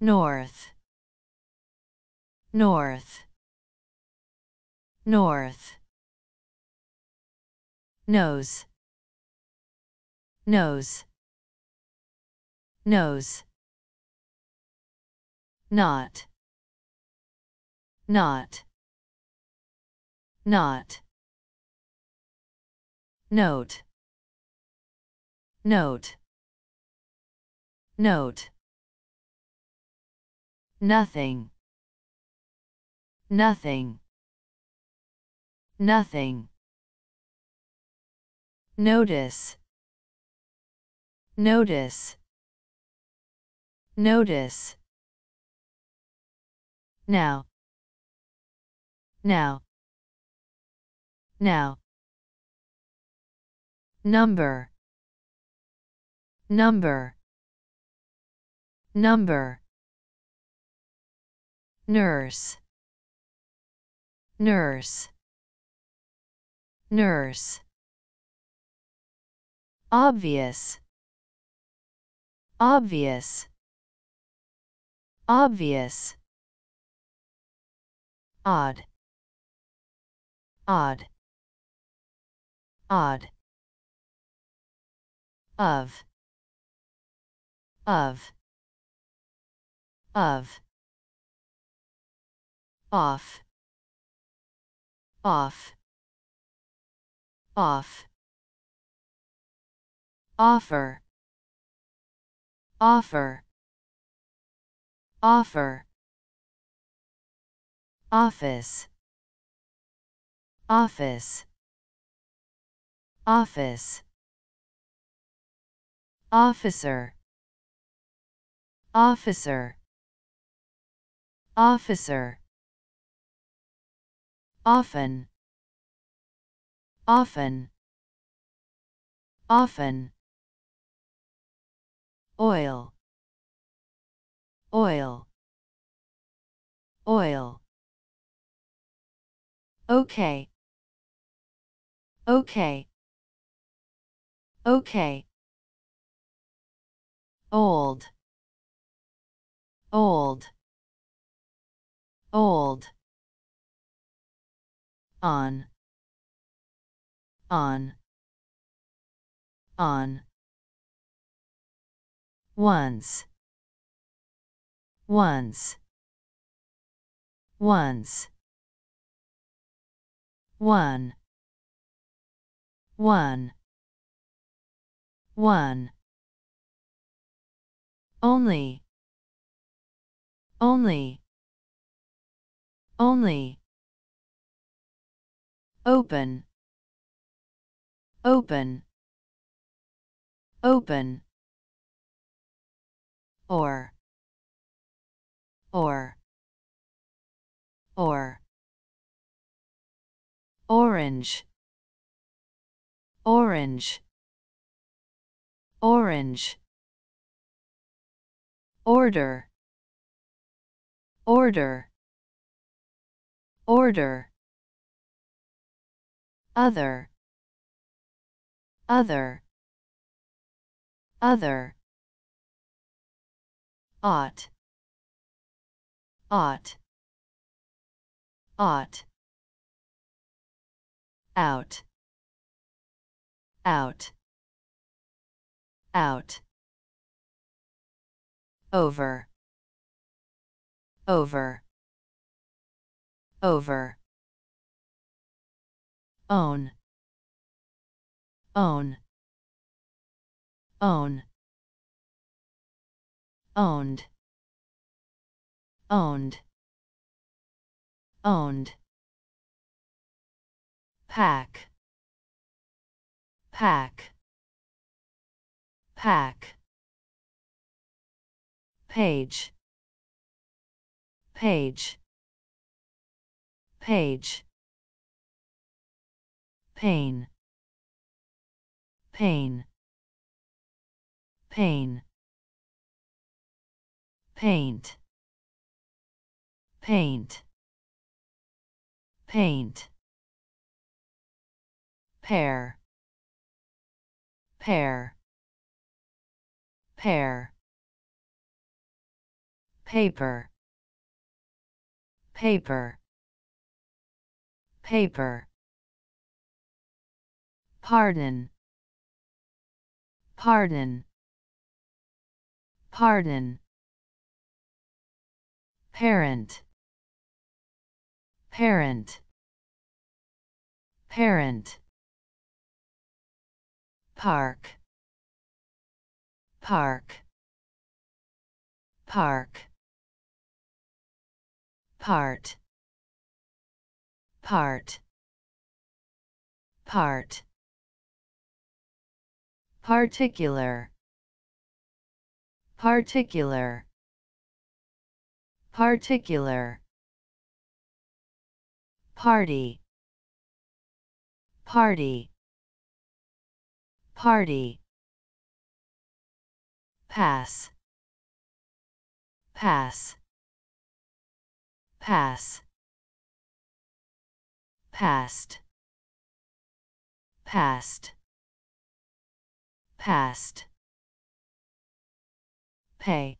[SPEAKER 1] north. North. North. Nose. Nose. Nose. Not not not note. Note. Note nothing. Nothing. Nothing. Notice. Notice. Notice. Now, now, now, number, number, number, nurse, nurse, nurse, obvious, obvious, obvious, odd, odd, odd, of, of, of, off, off, off, offer, offer, offer, office, office, office, officer, officer, officer, often, often, often, oil, oil, oil. Okay. Okay. Okay. Old. Old. Old. On. On. On. Once. Once. Once. One. One. One. Only. Only. Only. Open. Open. Open. Or. Or. Or. Orange. Orange. Orange. Order. Order. Order. Other. Other. Other. Ought. Ought. Ought. Out. Out. Out. Over. Over. Over. Own. Own. Own. Owned. Owned. Owned. Pack. Pack. Pack. Page. Page. Page. Pain. Pain. Pain. Paint. Paint. Paint. Pair. Pair. Pair. Paper. Paper. Paper. Pardon. Pardon. Pardon. Parent. Parent. Parent. Park. Park. Park. Part. Part. Part. Particular. Particular. Particular. party. Party. Party. Pass. Pass. Pass. Past. Past past. Pay.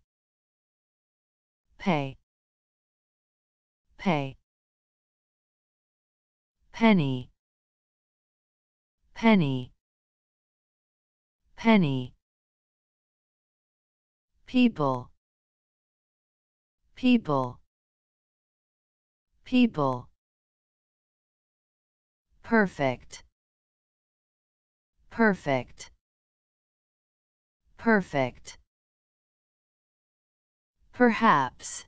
[SPEAKER 1] Pay. Pay. Penny. Penny. Penny. People. People. People. Perfect. Perfect perfect. Perhaps.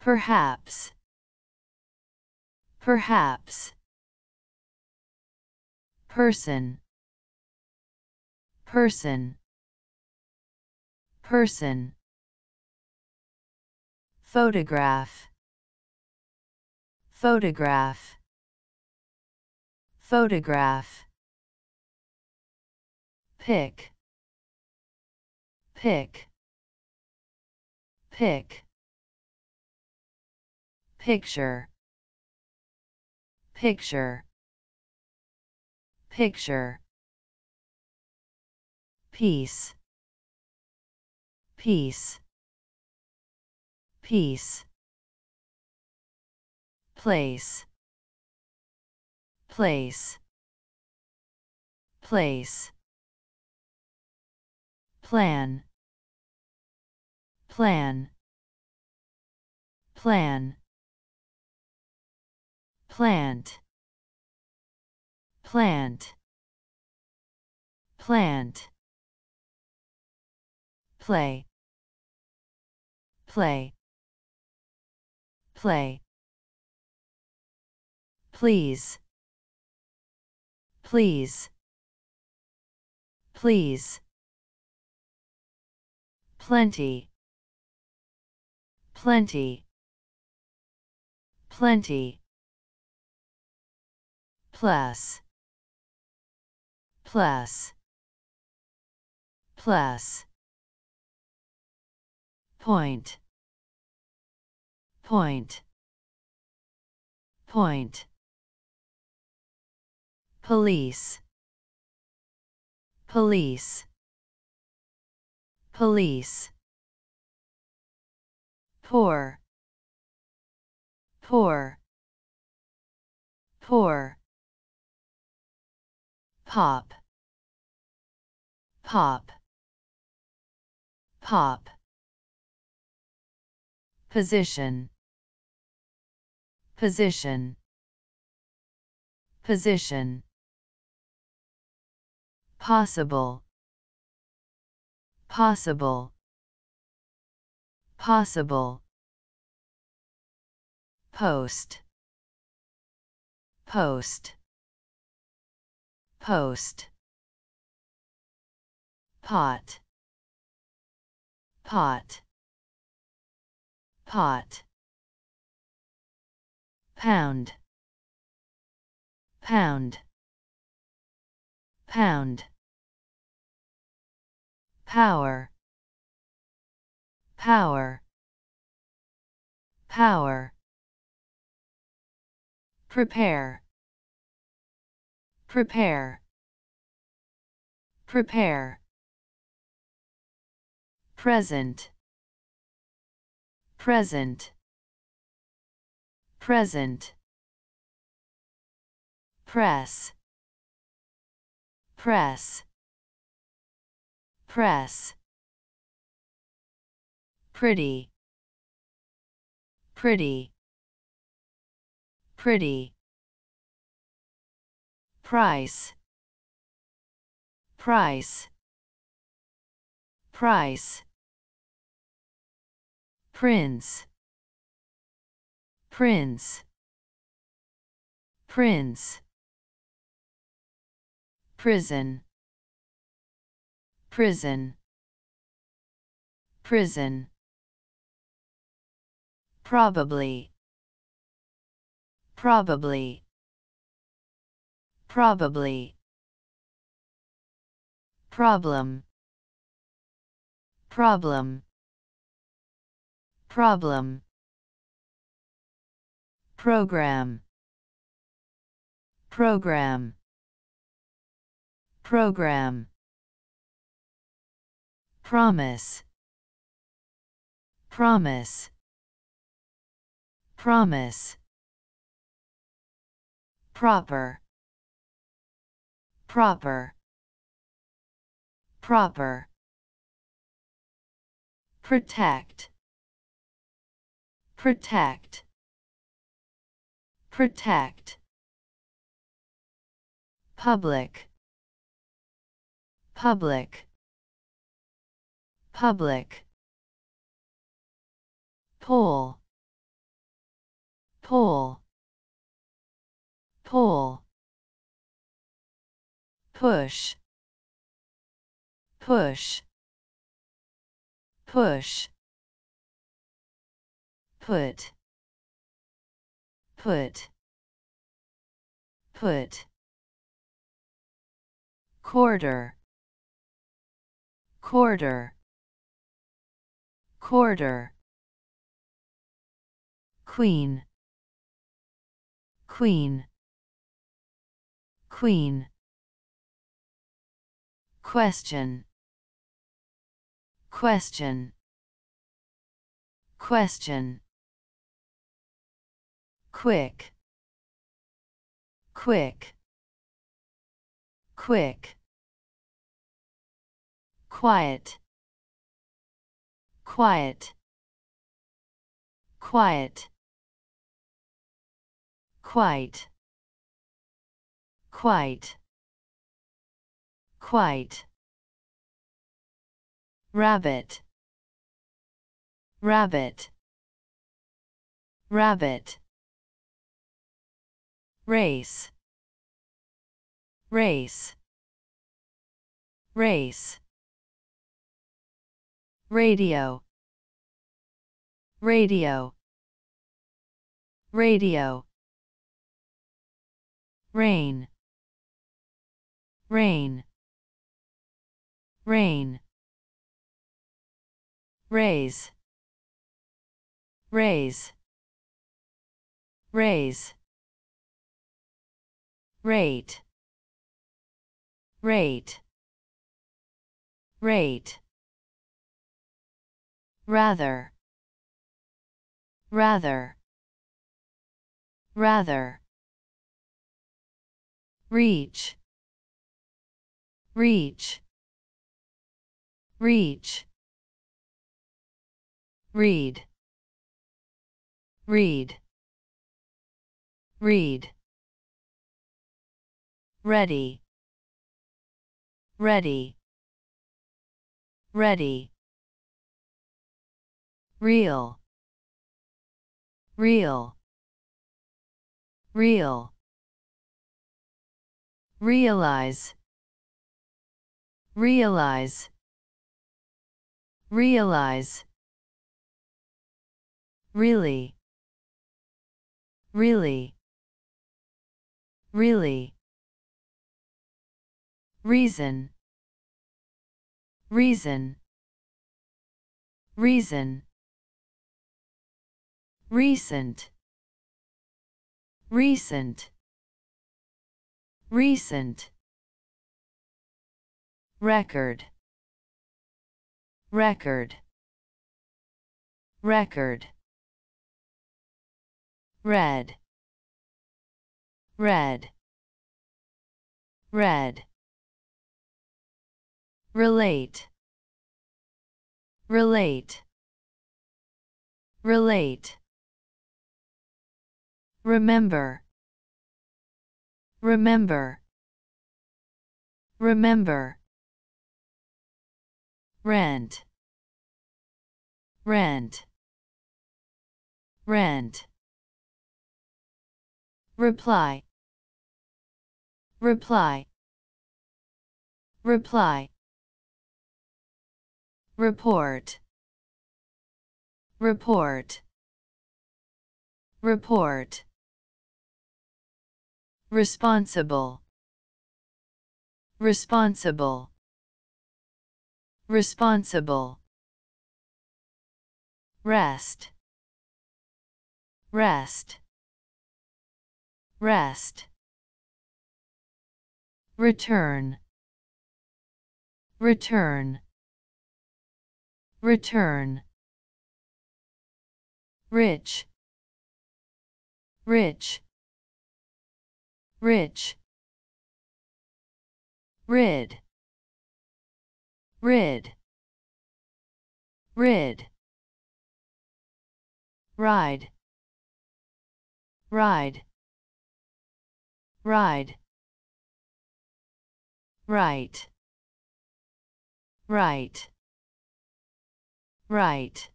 [SPEAKER 1] Perhaps. Perhaps. Person. Person. Person. Photograph. Photograph. Photograph. Pick pick pick picture picture picture piece piece piece place place place plan plan. Plan. Plant. Plant. Plant. Play. Play. Play. Please. Please. Please. Plenty plenty. Plenty. Plus. Plus. Plus. Point. Point. Point. Police. Police. Police poor. Poor. Poor. Pop. Pop. Pop. Position. Position. Position. Possible. Possible possible. Post. Post. Post. Pot. Pot. Pot. Pound. Pound. Pound. Power power. Power. Prepare. Prepare. Prepare. Present. Present. Present. Press. Press. Press pretty pretty pretty. Price price price. Prince prince prince. Prison prison. Prison probably Probably. Probably. Problem. Problem. Problem. Program. Program. Program. Promise. Promise. Promise. Proper. Proper. Proper. Protect. Protect. Protect. Public. Public. Public. Pull. Pull. Pull. Push. Push. Push. Put. Put. Put. Quarter. Quarter. Quarter. Queen. Queen. Queen. Question. Question. Question. Quick. Quick. Quick. Quiet. Quiet. Quiet. Quite. Quite. Quite. Rabbit. Rabbit. Rabbit. Race. Race. Race. Radio. Radio. Radio. Rain. Rain. Rain. Raise. Raise. Raise. Rate. Rate. Rate. Rather. Rather. Rather. Reach. Reach. Reach. Read. Read. Read. Ready. Ready. Ready. Real. Real. Real. Realize. Realize. Realize. Really. Really. Really. Reason. Reason. Reason. Recent. Recent. Recent. Record. Record. Record. Red. Red. Red. Relate. Relate. Relate. Remember. Remember. Remember. Rent. Rent. Rent. Reply. Reply. Reply. Report. Report. Report. Responsible. Responsible. Responsible. Rest. Rest. Rest. Return. Return. Return. Rich. Rich rich. Rid. Rid. Rid. Ride. Ride. Ride. Right. Right. Right.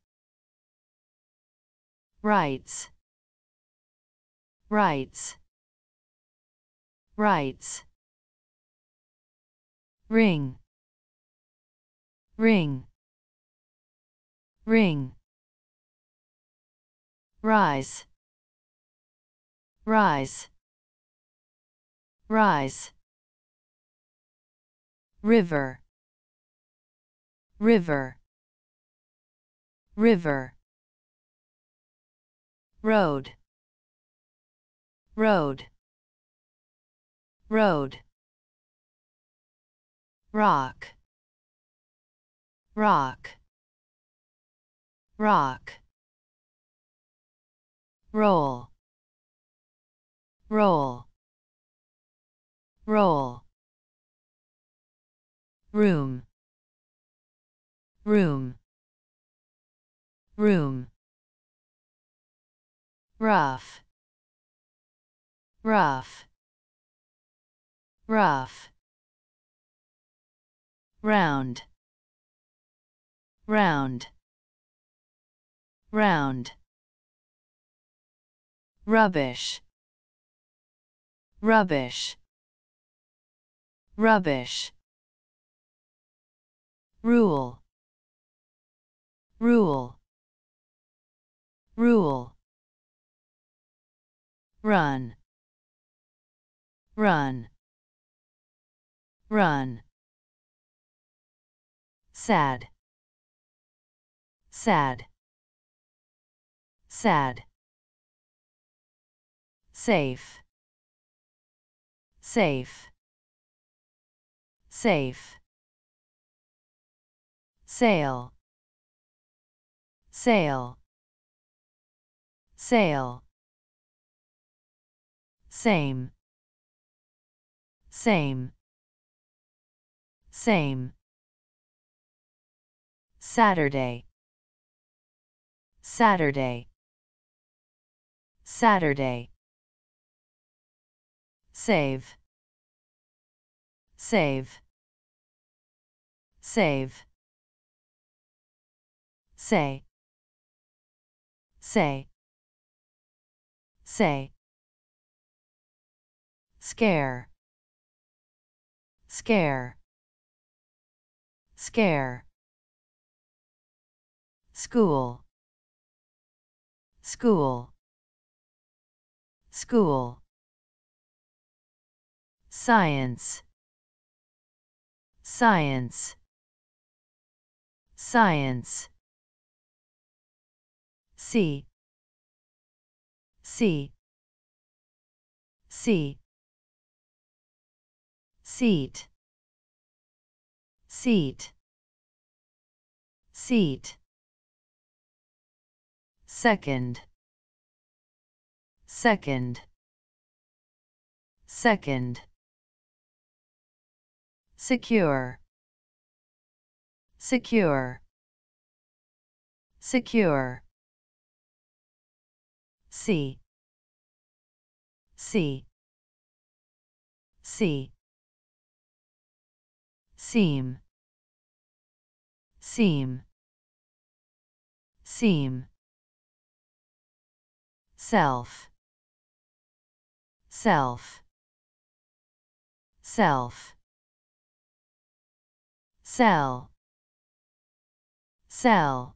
[SPEAKER 1] Rights. Rights rights. Ring. Ring. Ring. Rise. Rise. Rise. River. River. River. Road. Road road. Rock. Rock. Rock. Roll. Roll. Roll. Room. Room. Room. Rough. Rough rough. Round. Round. Round. Rubbish. Rubbish. Rubbish. Rule. Rule. Rule. Run. Run run. Sad. Sad. Sad. Safe. Safe. Safe. Sail. Sail. Sail. Same. Same same. Saturday. Saturday. Saturday. Save. Save. Save. Say. Say. Say. Scare. Scare scare. School. School. School. Science. Science. Science. Sea sea sea seat seat. Seat. Second. Second. Second. Secure. Secure. Secure. See see see seem seem. Seem. Self. Self. Self. Sell. Sell.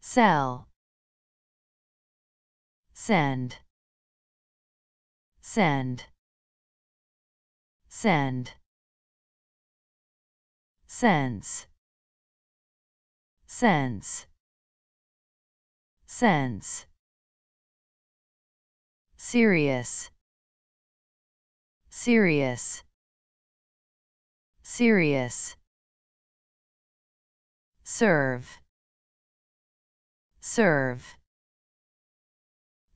[SPEAKER 1] Sell. Send. Send. Send. Sense sense. Sense. Serious. Serious. Serious. Serve. Serve.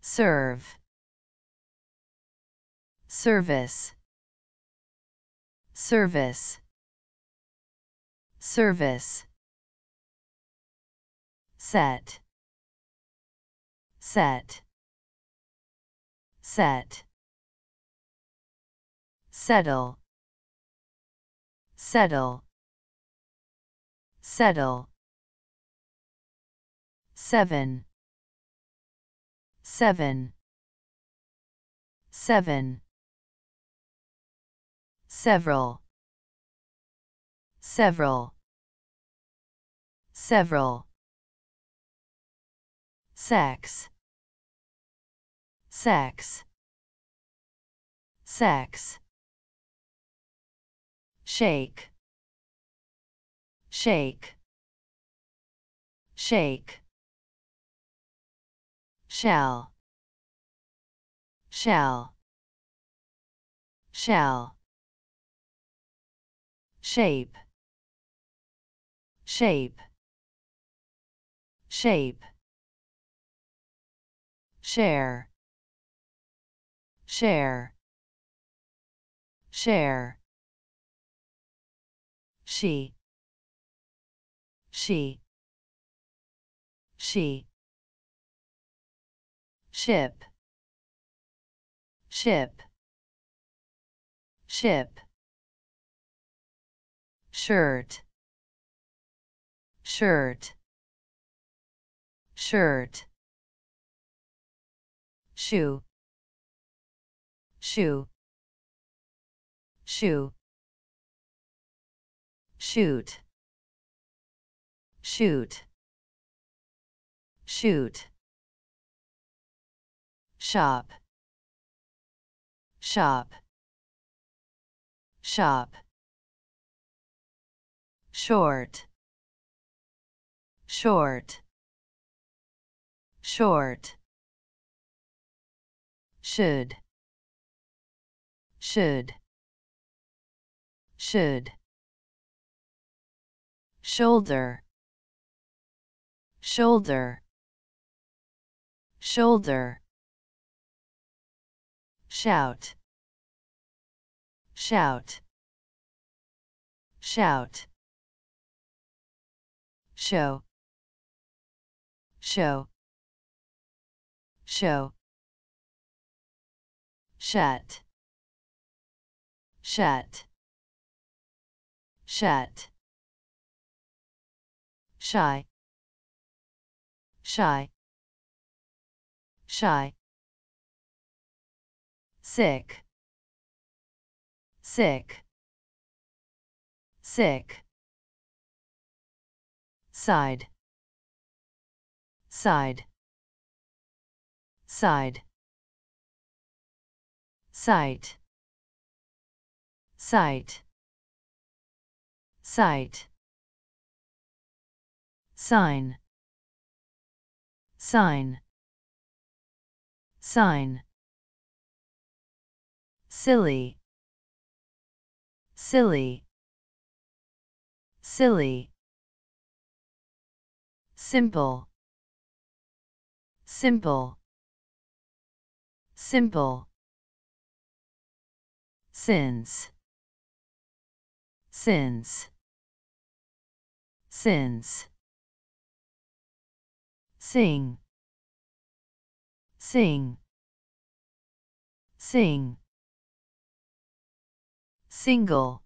[SPEAKER 1] Serve. Service. Service. Service set set set settle settle settle seven seven seven several several several sex. Sex. Sex. Shake. Shake. Shake. Shell. Shell. Shell. Shape. Shape. Shape share. Share. Share. She. She. She. Ship. Ship. Ship. Shirt. Shirt. Shirt shoe. Shoe. Shoe. Shoot. Shoot. Shoot. Shop. Shop. Shop. Short. Short. Short should. Should. Should. Shoulder. Shoulder. Shoulder. Shout. Shout. Shout. Show. Show. Show shut. Shut. Shut. Shy. Shy. Shy. Sick. Sick. Sick. Side. Side. Side sight sight sight sign. Sign. Sign. Silly. Silly. Silly. Simple. Simple. Simple since since since sing. Sing. Sing. Single.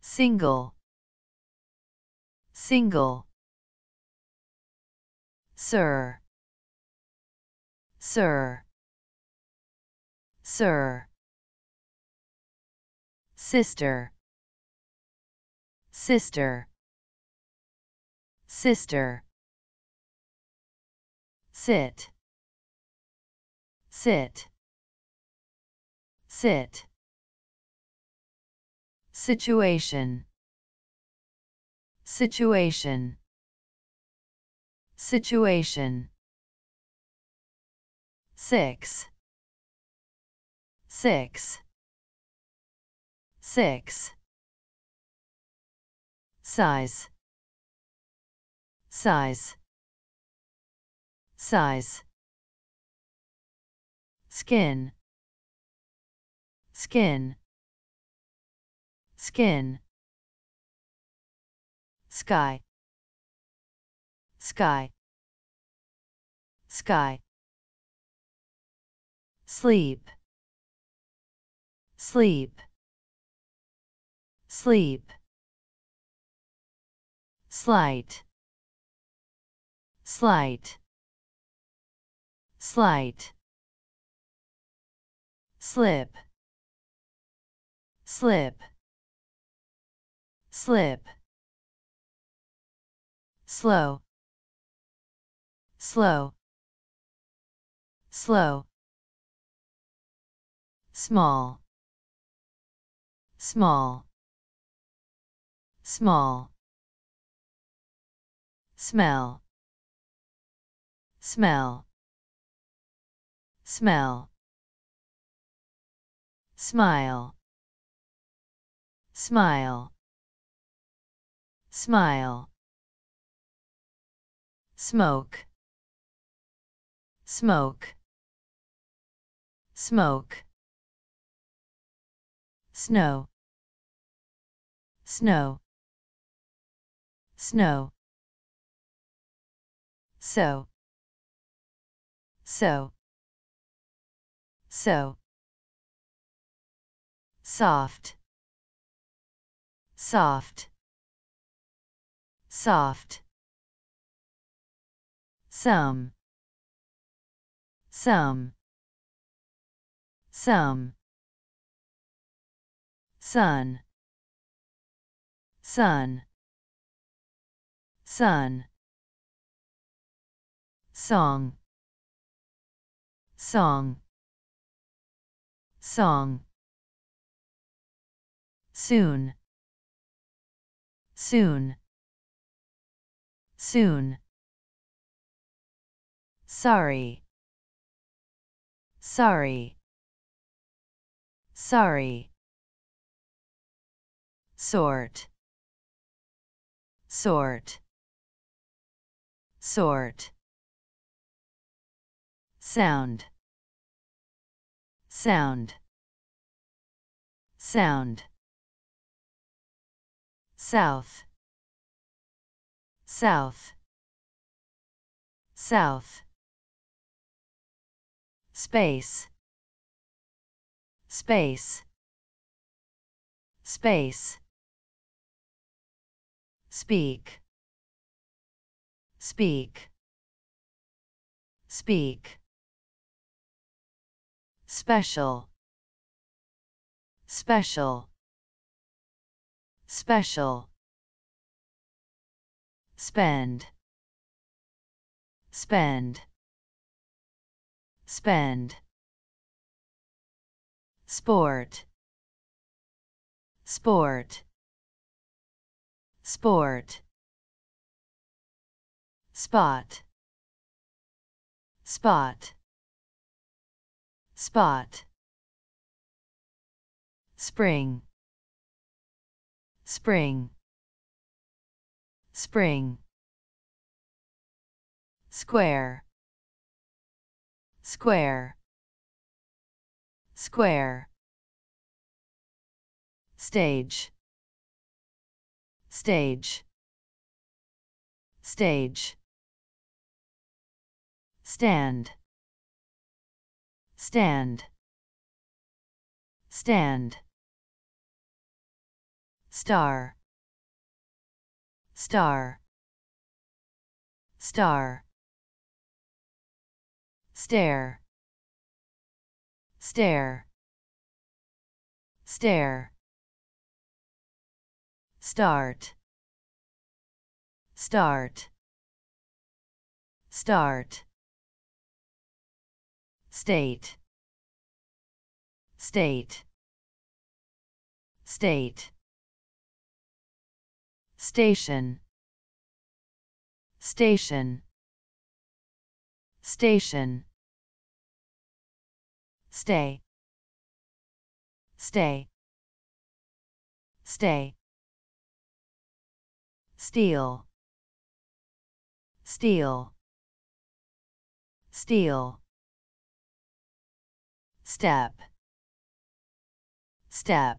[SPEAKER 1] Single. Single. Sir. Sir. Sir sister. Sister. Sister. Sit. Sit. Sit. Situation. Situation. Situation. Six. Six six. Size. Size. Size. Skin. Skin. Skin. Sky. Sky. Sky. Sleep. Sleep sleep. Slight. Slight. Slight. Slip. Slip. Slip. Slow. Slow. Slow. Small. Small small smell smell smell smile smile smile smoke smoke smoke snow snow snow. So. So. So. Soft. Soft. Soft. Some. Some. Some. Son. Son son. Song. Song. Song. Soon. Soon. Soon. Sorry. Sorry. Sorry. Sort. Sort sort. Sound. Sound. Sound. South. South. South. Space. Space. Space. Speak speak. Speak. Special. Special. Special. Spend. Spend. Spend. Sport. Sport. Sport spot. Spot. Spot. Spring. Spring. Spring. Square. Square. Square. Stage. Stage. Stage stand. Stand. Stand. Star. Star. Star. Stare. Stare. Stare. Start. Start. Start state. State. State. Station. Station. Station. Stay. Stay. Stay. Steel steel steel step. Step.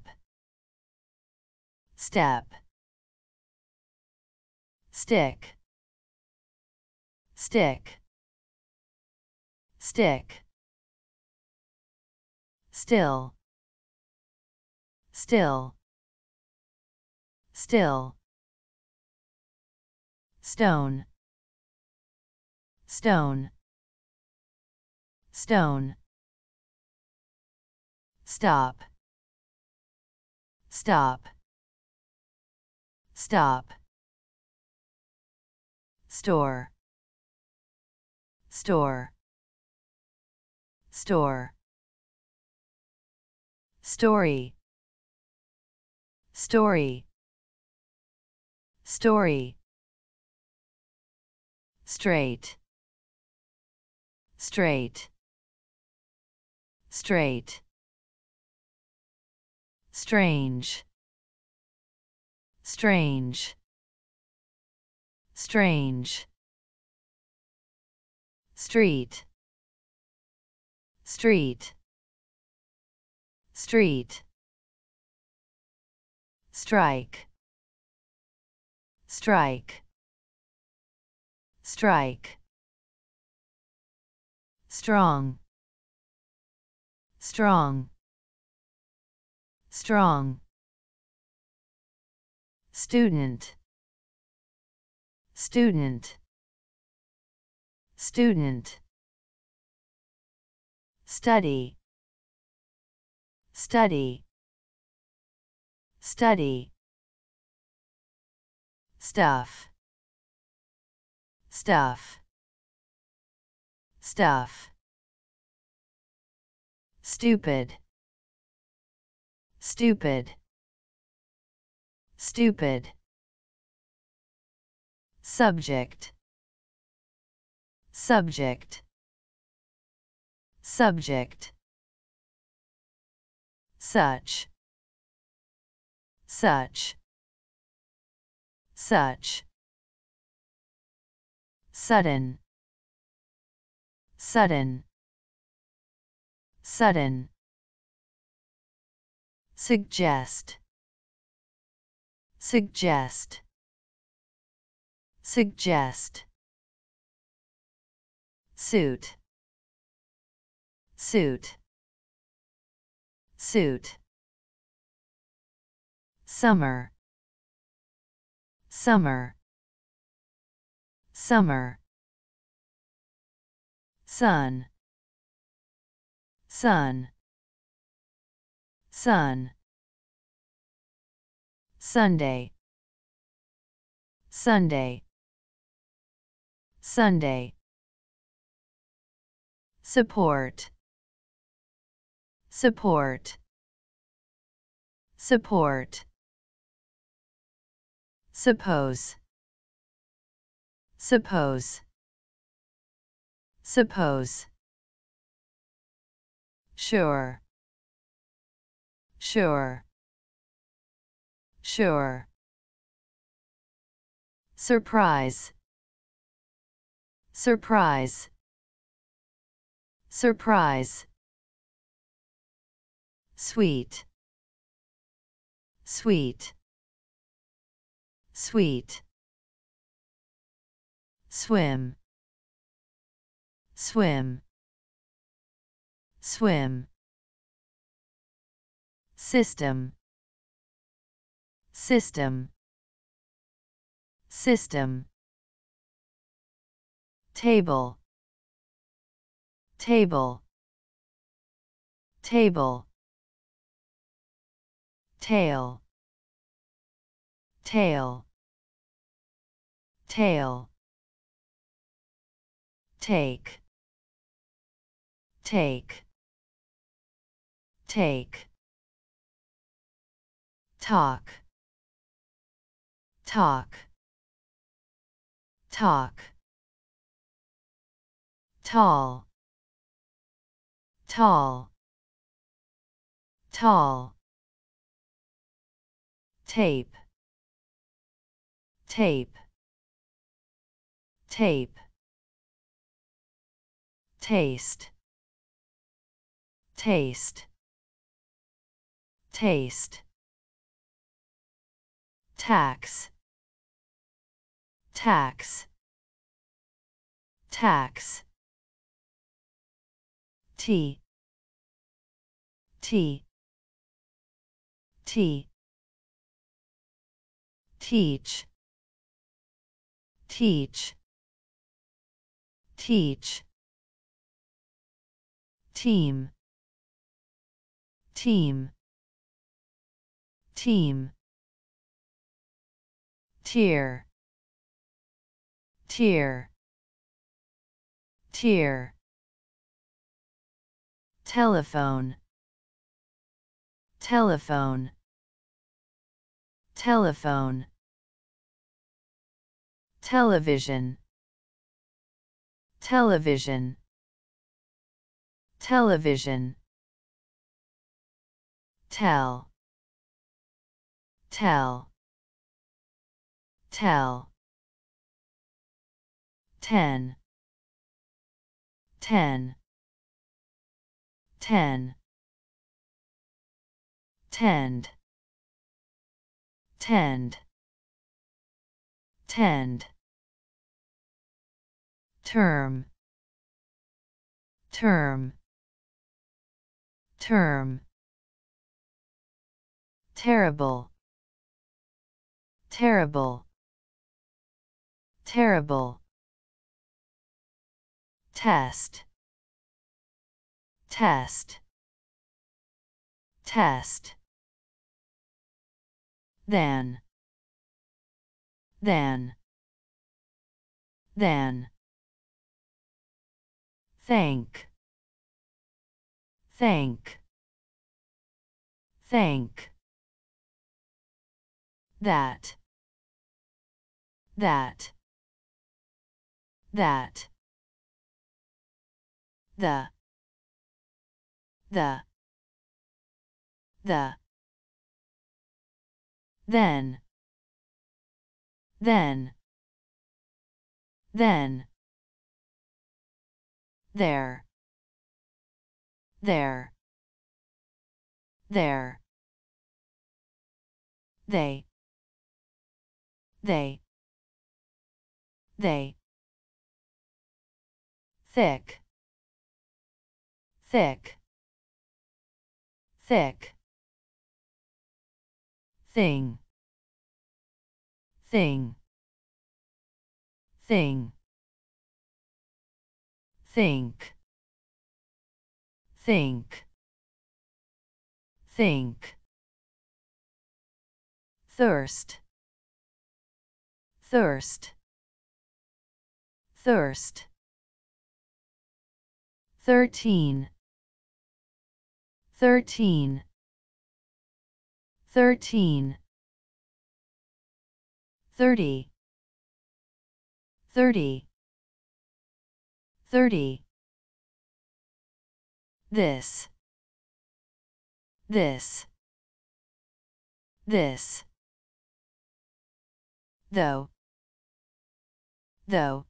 [SPEAKER 1] Step. Stick. Stick. Stick. Still. Still. Still. Stone. Stone. Stone stop. Stop. Stop. Store. Store. Store. Story. Story. Story. Straight. Straight. Straight strange. Strange. Strange. Street. Street. Street. Strike. Strike. Strike. Strong. Strong strong. Student. Student. Student. Study. Study. Study. Stuff. Stuff. Stuff. Stupid stupid. Stupid. Subject. Subject. Subject. Such. Such. Such. Sudden. Sudden. Sudden suggest. Suggest. Suggest. Suit. Suit. Suit. Summer. Summer. Summer. Sun. Sun sun. Sunday. Sunday. Sunday. Support. Support. Support. Suppose. Suppose. Suppose. Sure sure. Sure. Surprise. Surprise. Surprise. Sweet. Sweet. Sweet. Swim. Swim. Swim system. System. System. Table. Table. Table. Tail. Tail. Tail. Take. Take. Take talk. Talk. Talk. Tall. Tall. Tall. Tape. Tape. Tape. Taste. Taste. Taste tax tax tax T T T teach teach teach team team team tear tear tear telephone. Telephone. Telephone. Television. Television. Television. Tell. Tell tell. 10 10 10 tend. tend. tend. term. term. term. terrible. terrible terrible. Test. Test. Test. Then. Then. Then. Thank thank thank that. That that. The. The. The. Then. Then. Then. There. There. There. They. They. They thick thick thick thing thing thing think think think thirst thirst thirst thirteen. Thirteen. Thirteen. Thirty. Thirty. Thirty. This. This. This. Though. Though.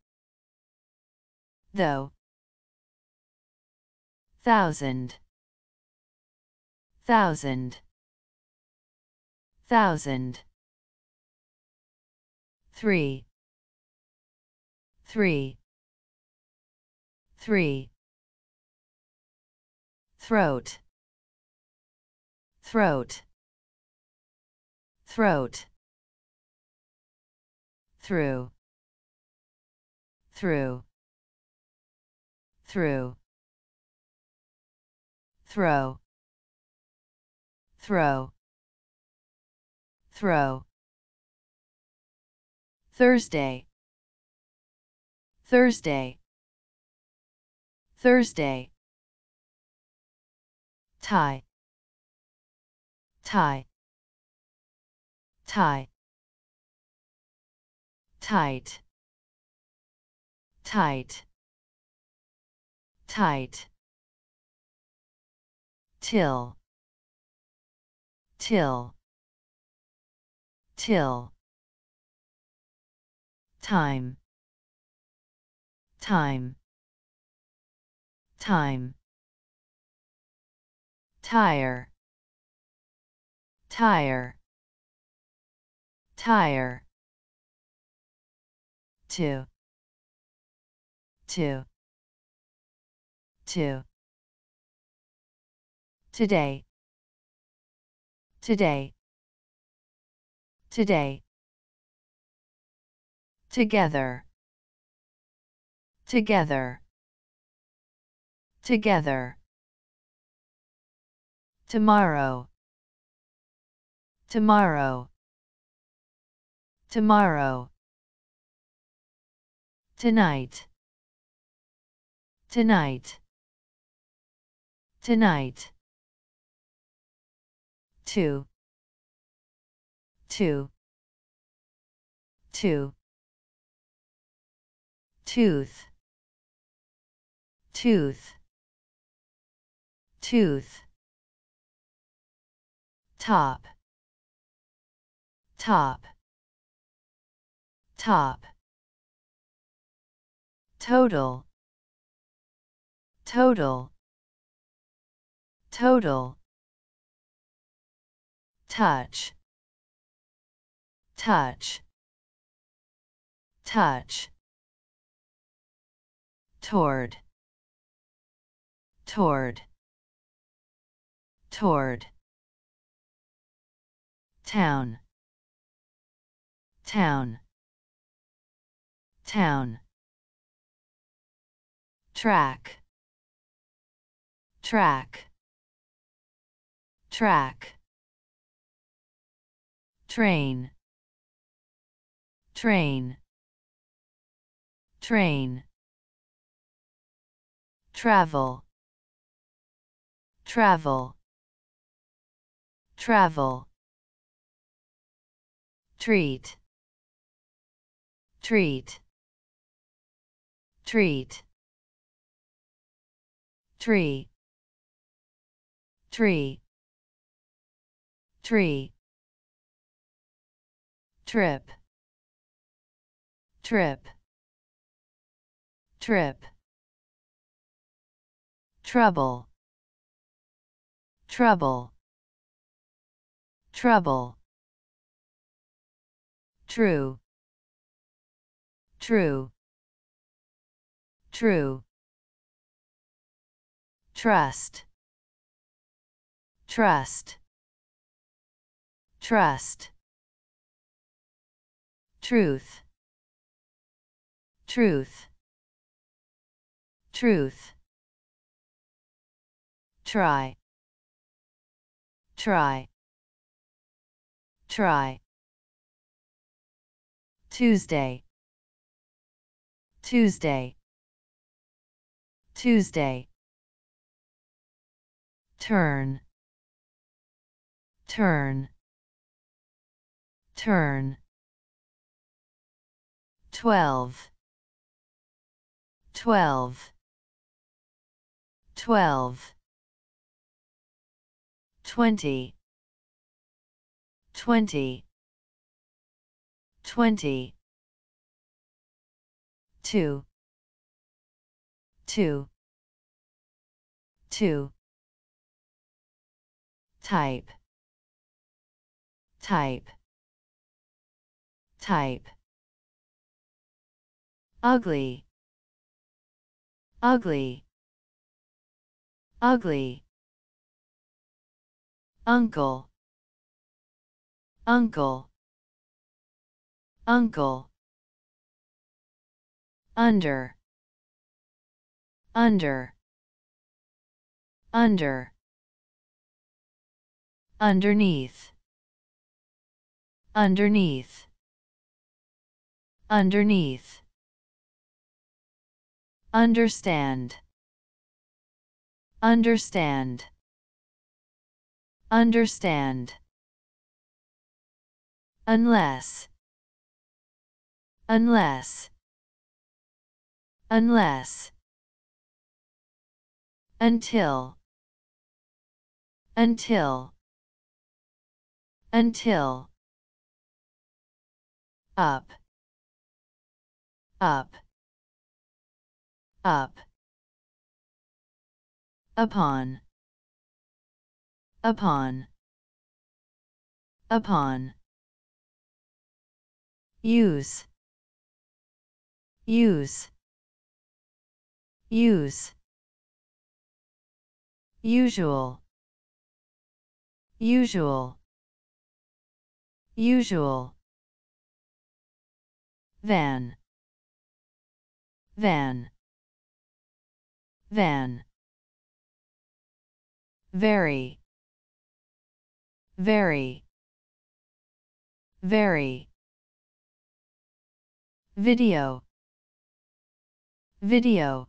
[SPEAKER 1] Though thousand. Thousand. Thousand. Three. Three. Three. Throat. Throat. Throat. Through. Through. Through throw throw throw. Thursday Thursday Thursday. Tie tie tie. Tight tight tight till till till. Time time time. Tire tire tire. To to to today. Today. Today. Together. Together. Together. Tomorrow. Tomorrow. Tomorrow. Tonight. Tonight. Tonight too too too tooth tooth tooth top top top total total total touch touch touch toward toward toward town town town track track track train. Train. Train. Travel. Travel. Travel. Treat. Treat. Treat. Tree. Tree. Tree trip. Trip. Trip. Trouble. Trouble. Trouble. True. True. True. Trust. Trust. Trust truth. Truth. Truth. Try. Try. Try. Tuesday. Tuesday. Tuesday. Turn. Turn. Turn twelve. Twelve. Twelve. Twenty. Twenty. Twenty. Two. Two. Two. Type. Type. Type ugly. Ugly. Ugly. Uncle. Uncle. Uncle. Under. Under. Under. Underneath. Underneath. Underneath understand. Understand. Understand. Unless, unless, unless, until, until, until, up, up, up, upon, upon, upon, use, use, use, usual, usual, usual, van, van, van, very, very, very, video, video,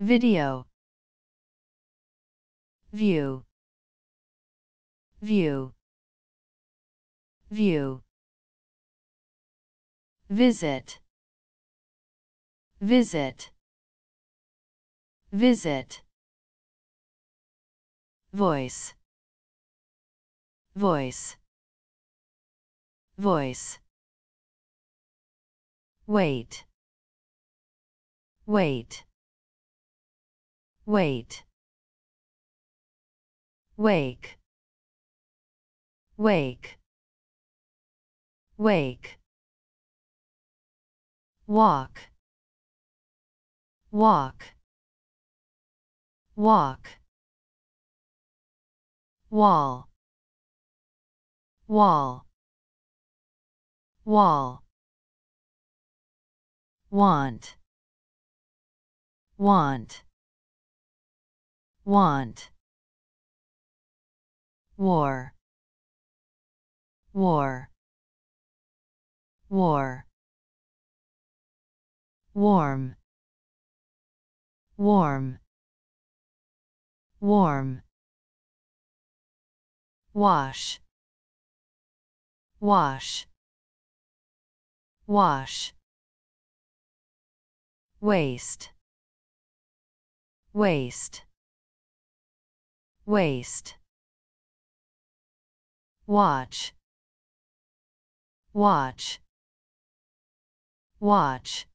[SPEAKER 1] video, view, view, view, visit, visit, visit, voice, voice, voice, wait, wait, wait, wake, wake, wake, walk, walk, walk, wall, wall, wall, want, want, want, war, war, war, warm, warm, warm, wash, wash, wash, waste, waste, waste, watch, watch, watch,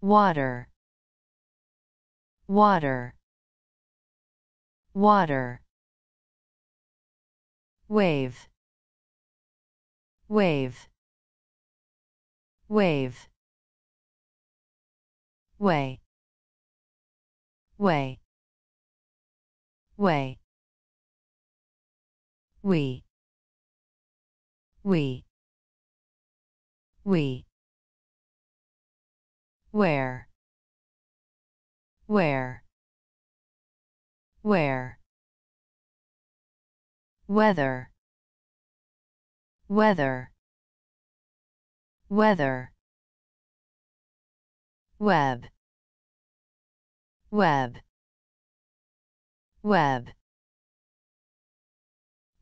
[SPEAKER 1] water, water, water, wave, wave, wave, way, way, way, we, we, we, wear, wear, wear, weather, weather, weather, web, web, web,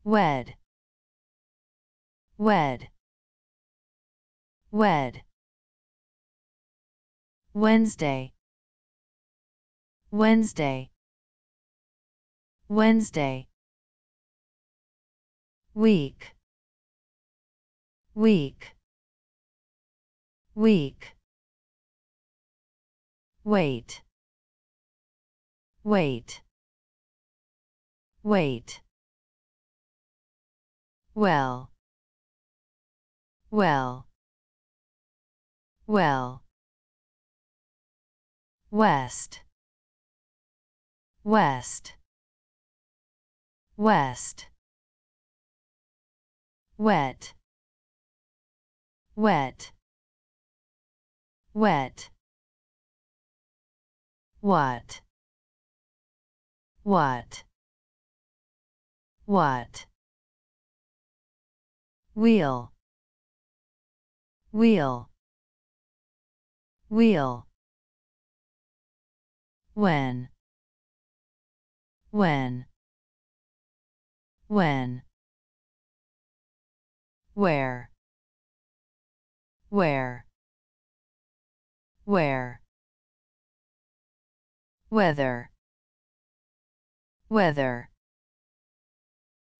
[SPEAKER 1] wed, wed, wed, Wednesday, Wednesday, Wednesday, week, week, week, weight, weight, weight, well, well, well, west, west, west, wet, wet, wet, what, what, what, wheel, wheel, wheel, when, when, when, where. Where. Where. Whether. Whether.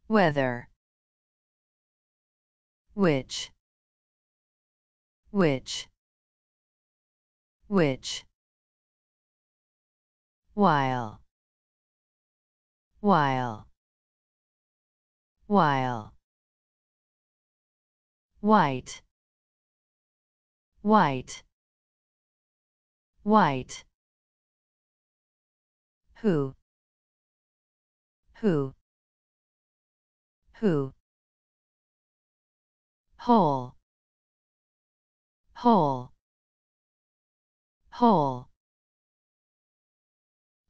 [SPEAKER 1] Whether. Which. Which. Which. While. While while. White. White. White. Who? Who? Who? Whole whole whole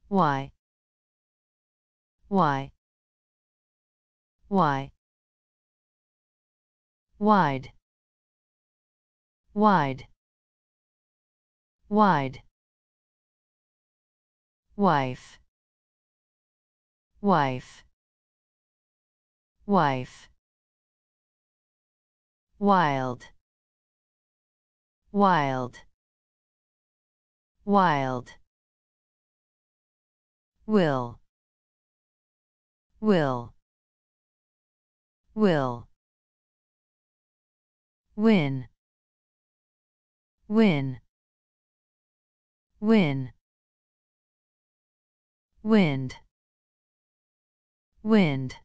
[SPEAKER 1] why? Why why wide. Wide. Wide. Wife. Wife. Wife. Wild. Wild. Wild. Will. Will will. Win. Win. Win. Wind. Wind.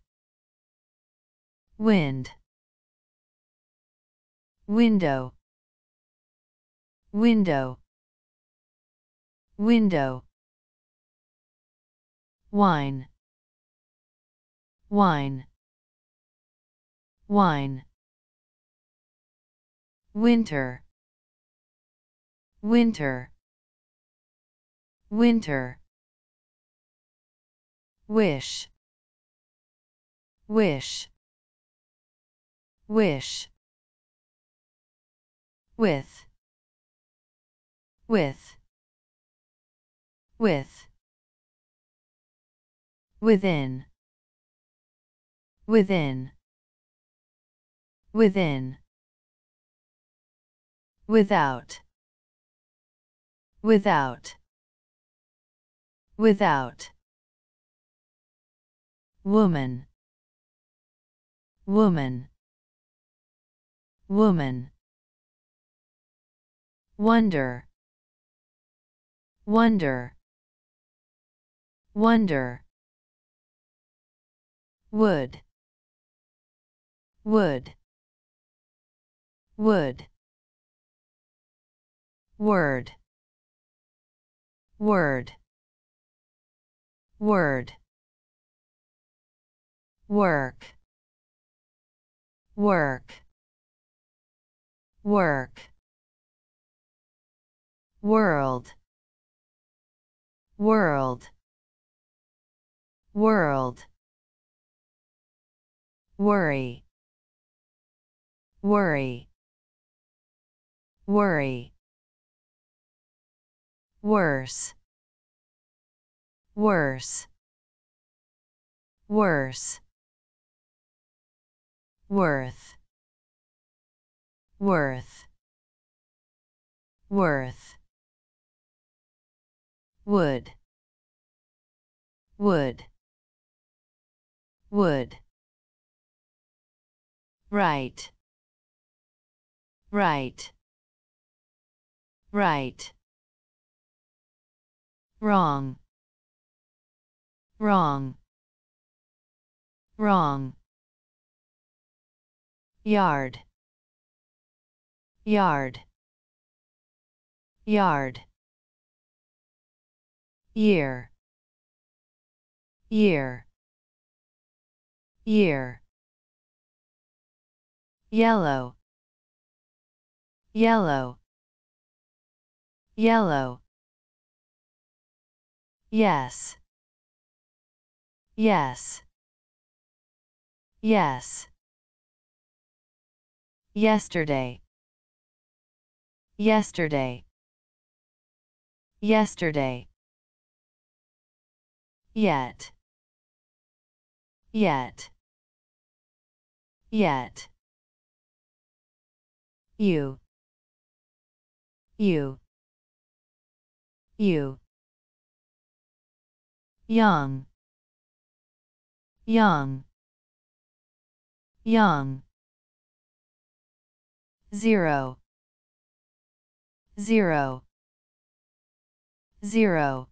[SPEAKER 1] Wind. Window. Window. Window. Wine. Wine wine. Winter. Winter. Winter. Wish. Wish. Wish. With. With. With. Within. Within within. Without. Without. Without. Woman. Woman. Woman. Wonder. Wonder. Wonder. Wood. Wood wood word. Word. Word. Work. Work. Work. World. World. World. Worry. Worry worry. Worse. Worse. Worse. Worth. Worth. Worth. Would. Would. Would. Write. Write write. Wrong. Wrong. Wrong. Yard. Yard. Yard. Year. Year. Year. Yellow. Yellow yellow. Yes. Yes. Yes. Yesterday. Yesterday. Yesterday. Yet. Yet. Yet. You. You you. Young. Young. Young. Zero. Zero. Zero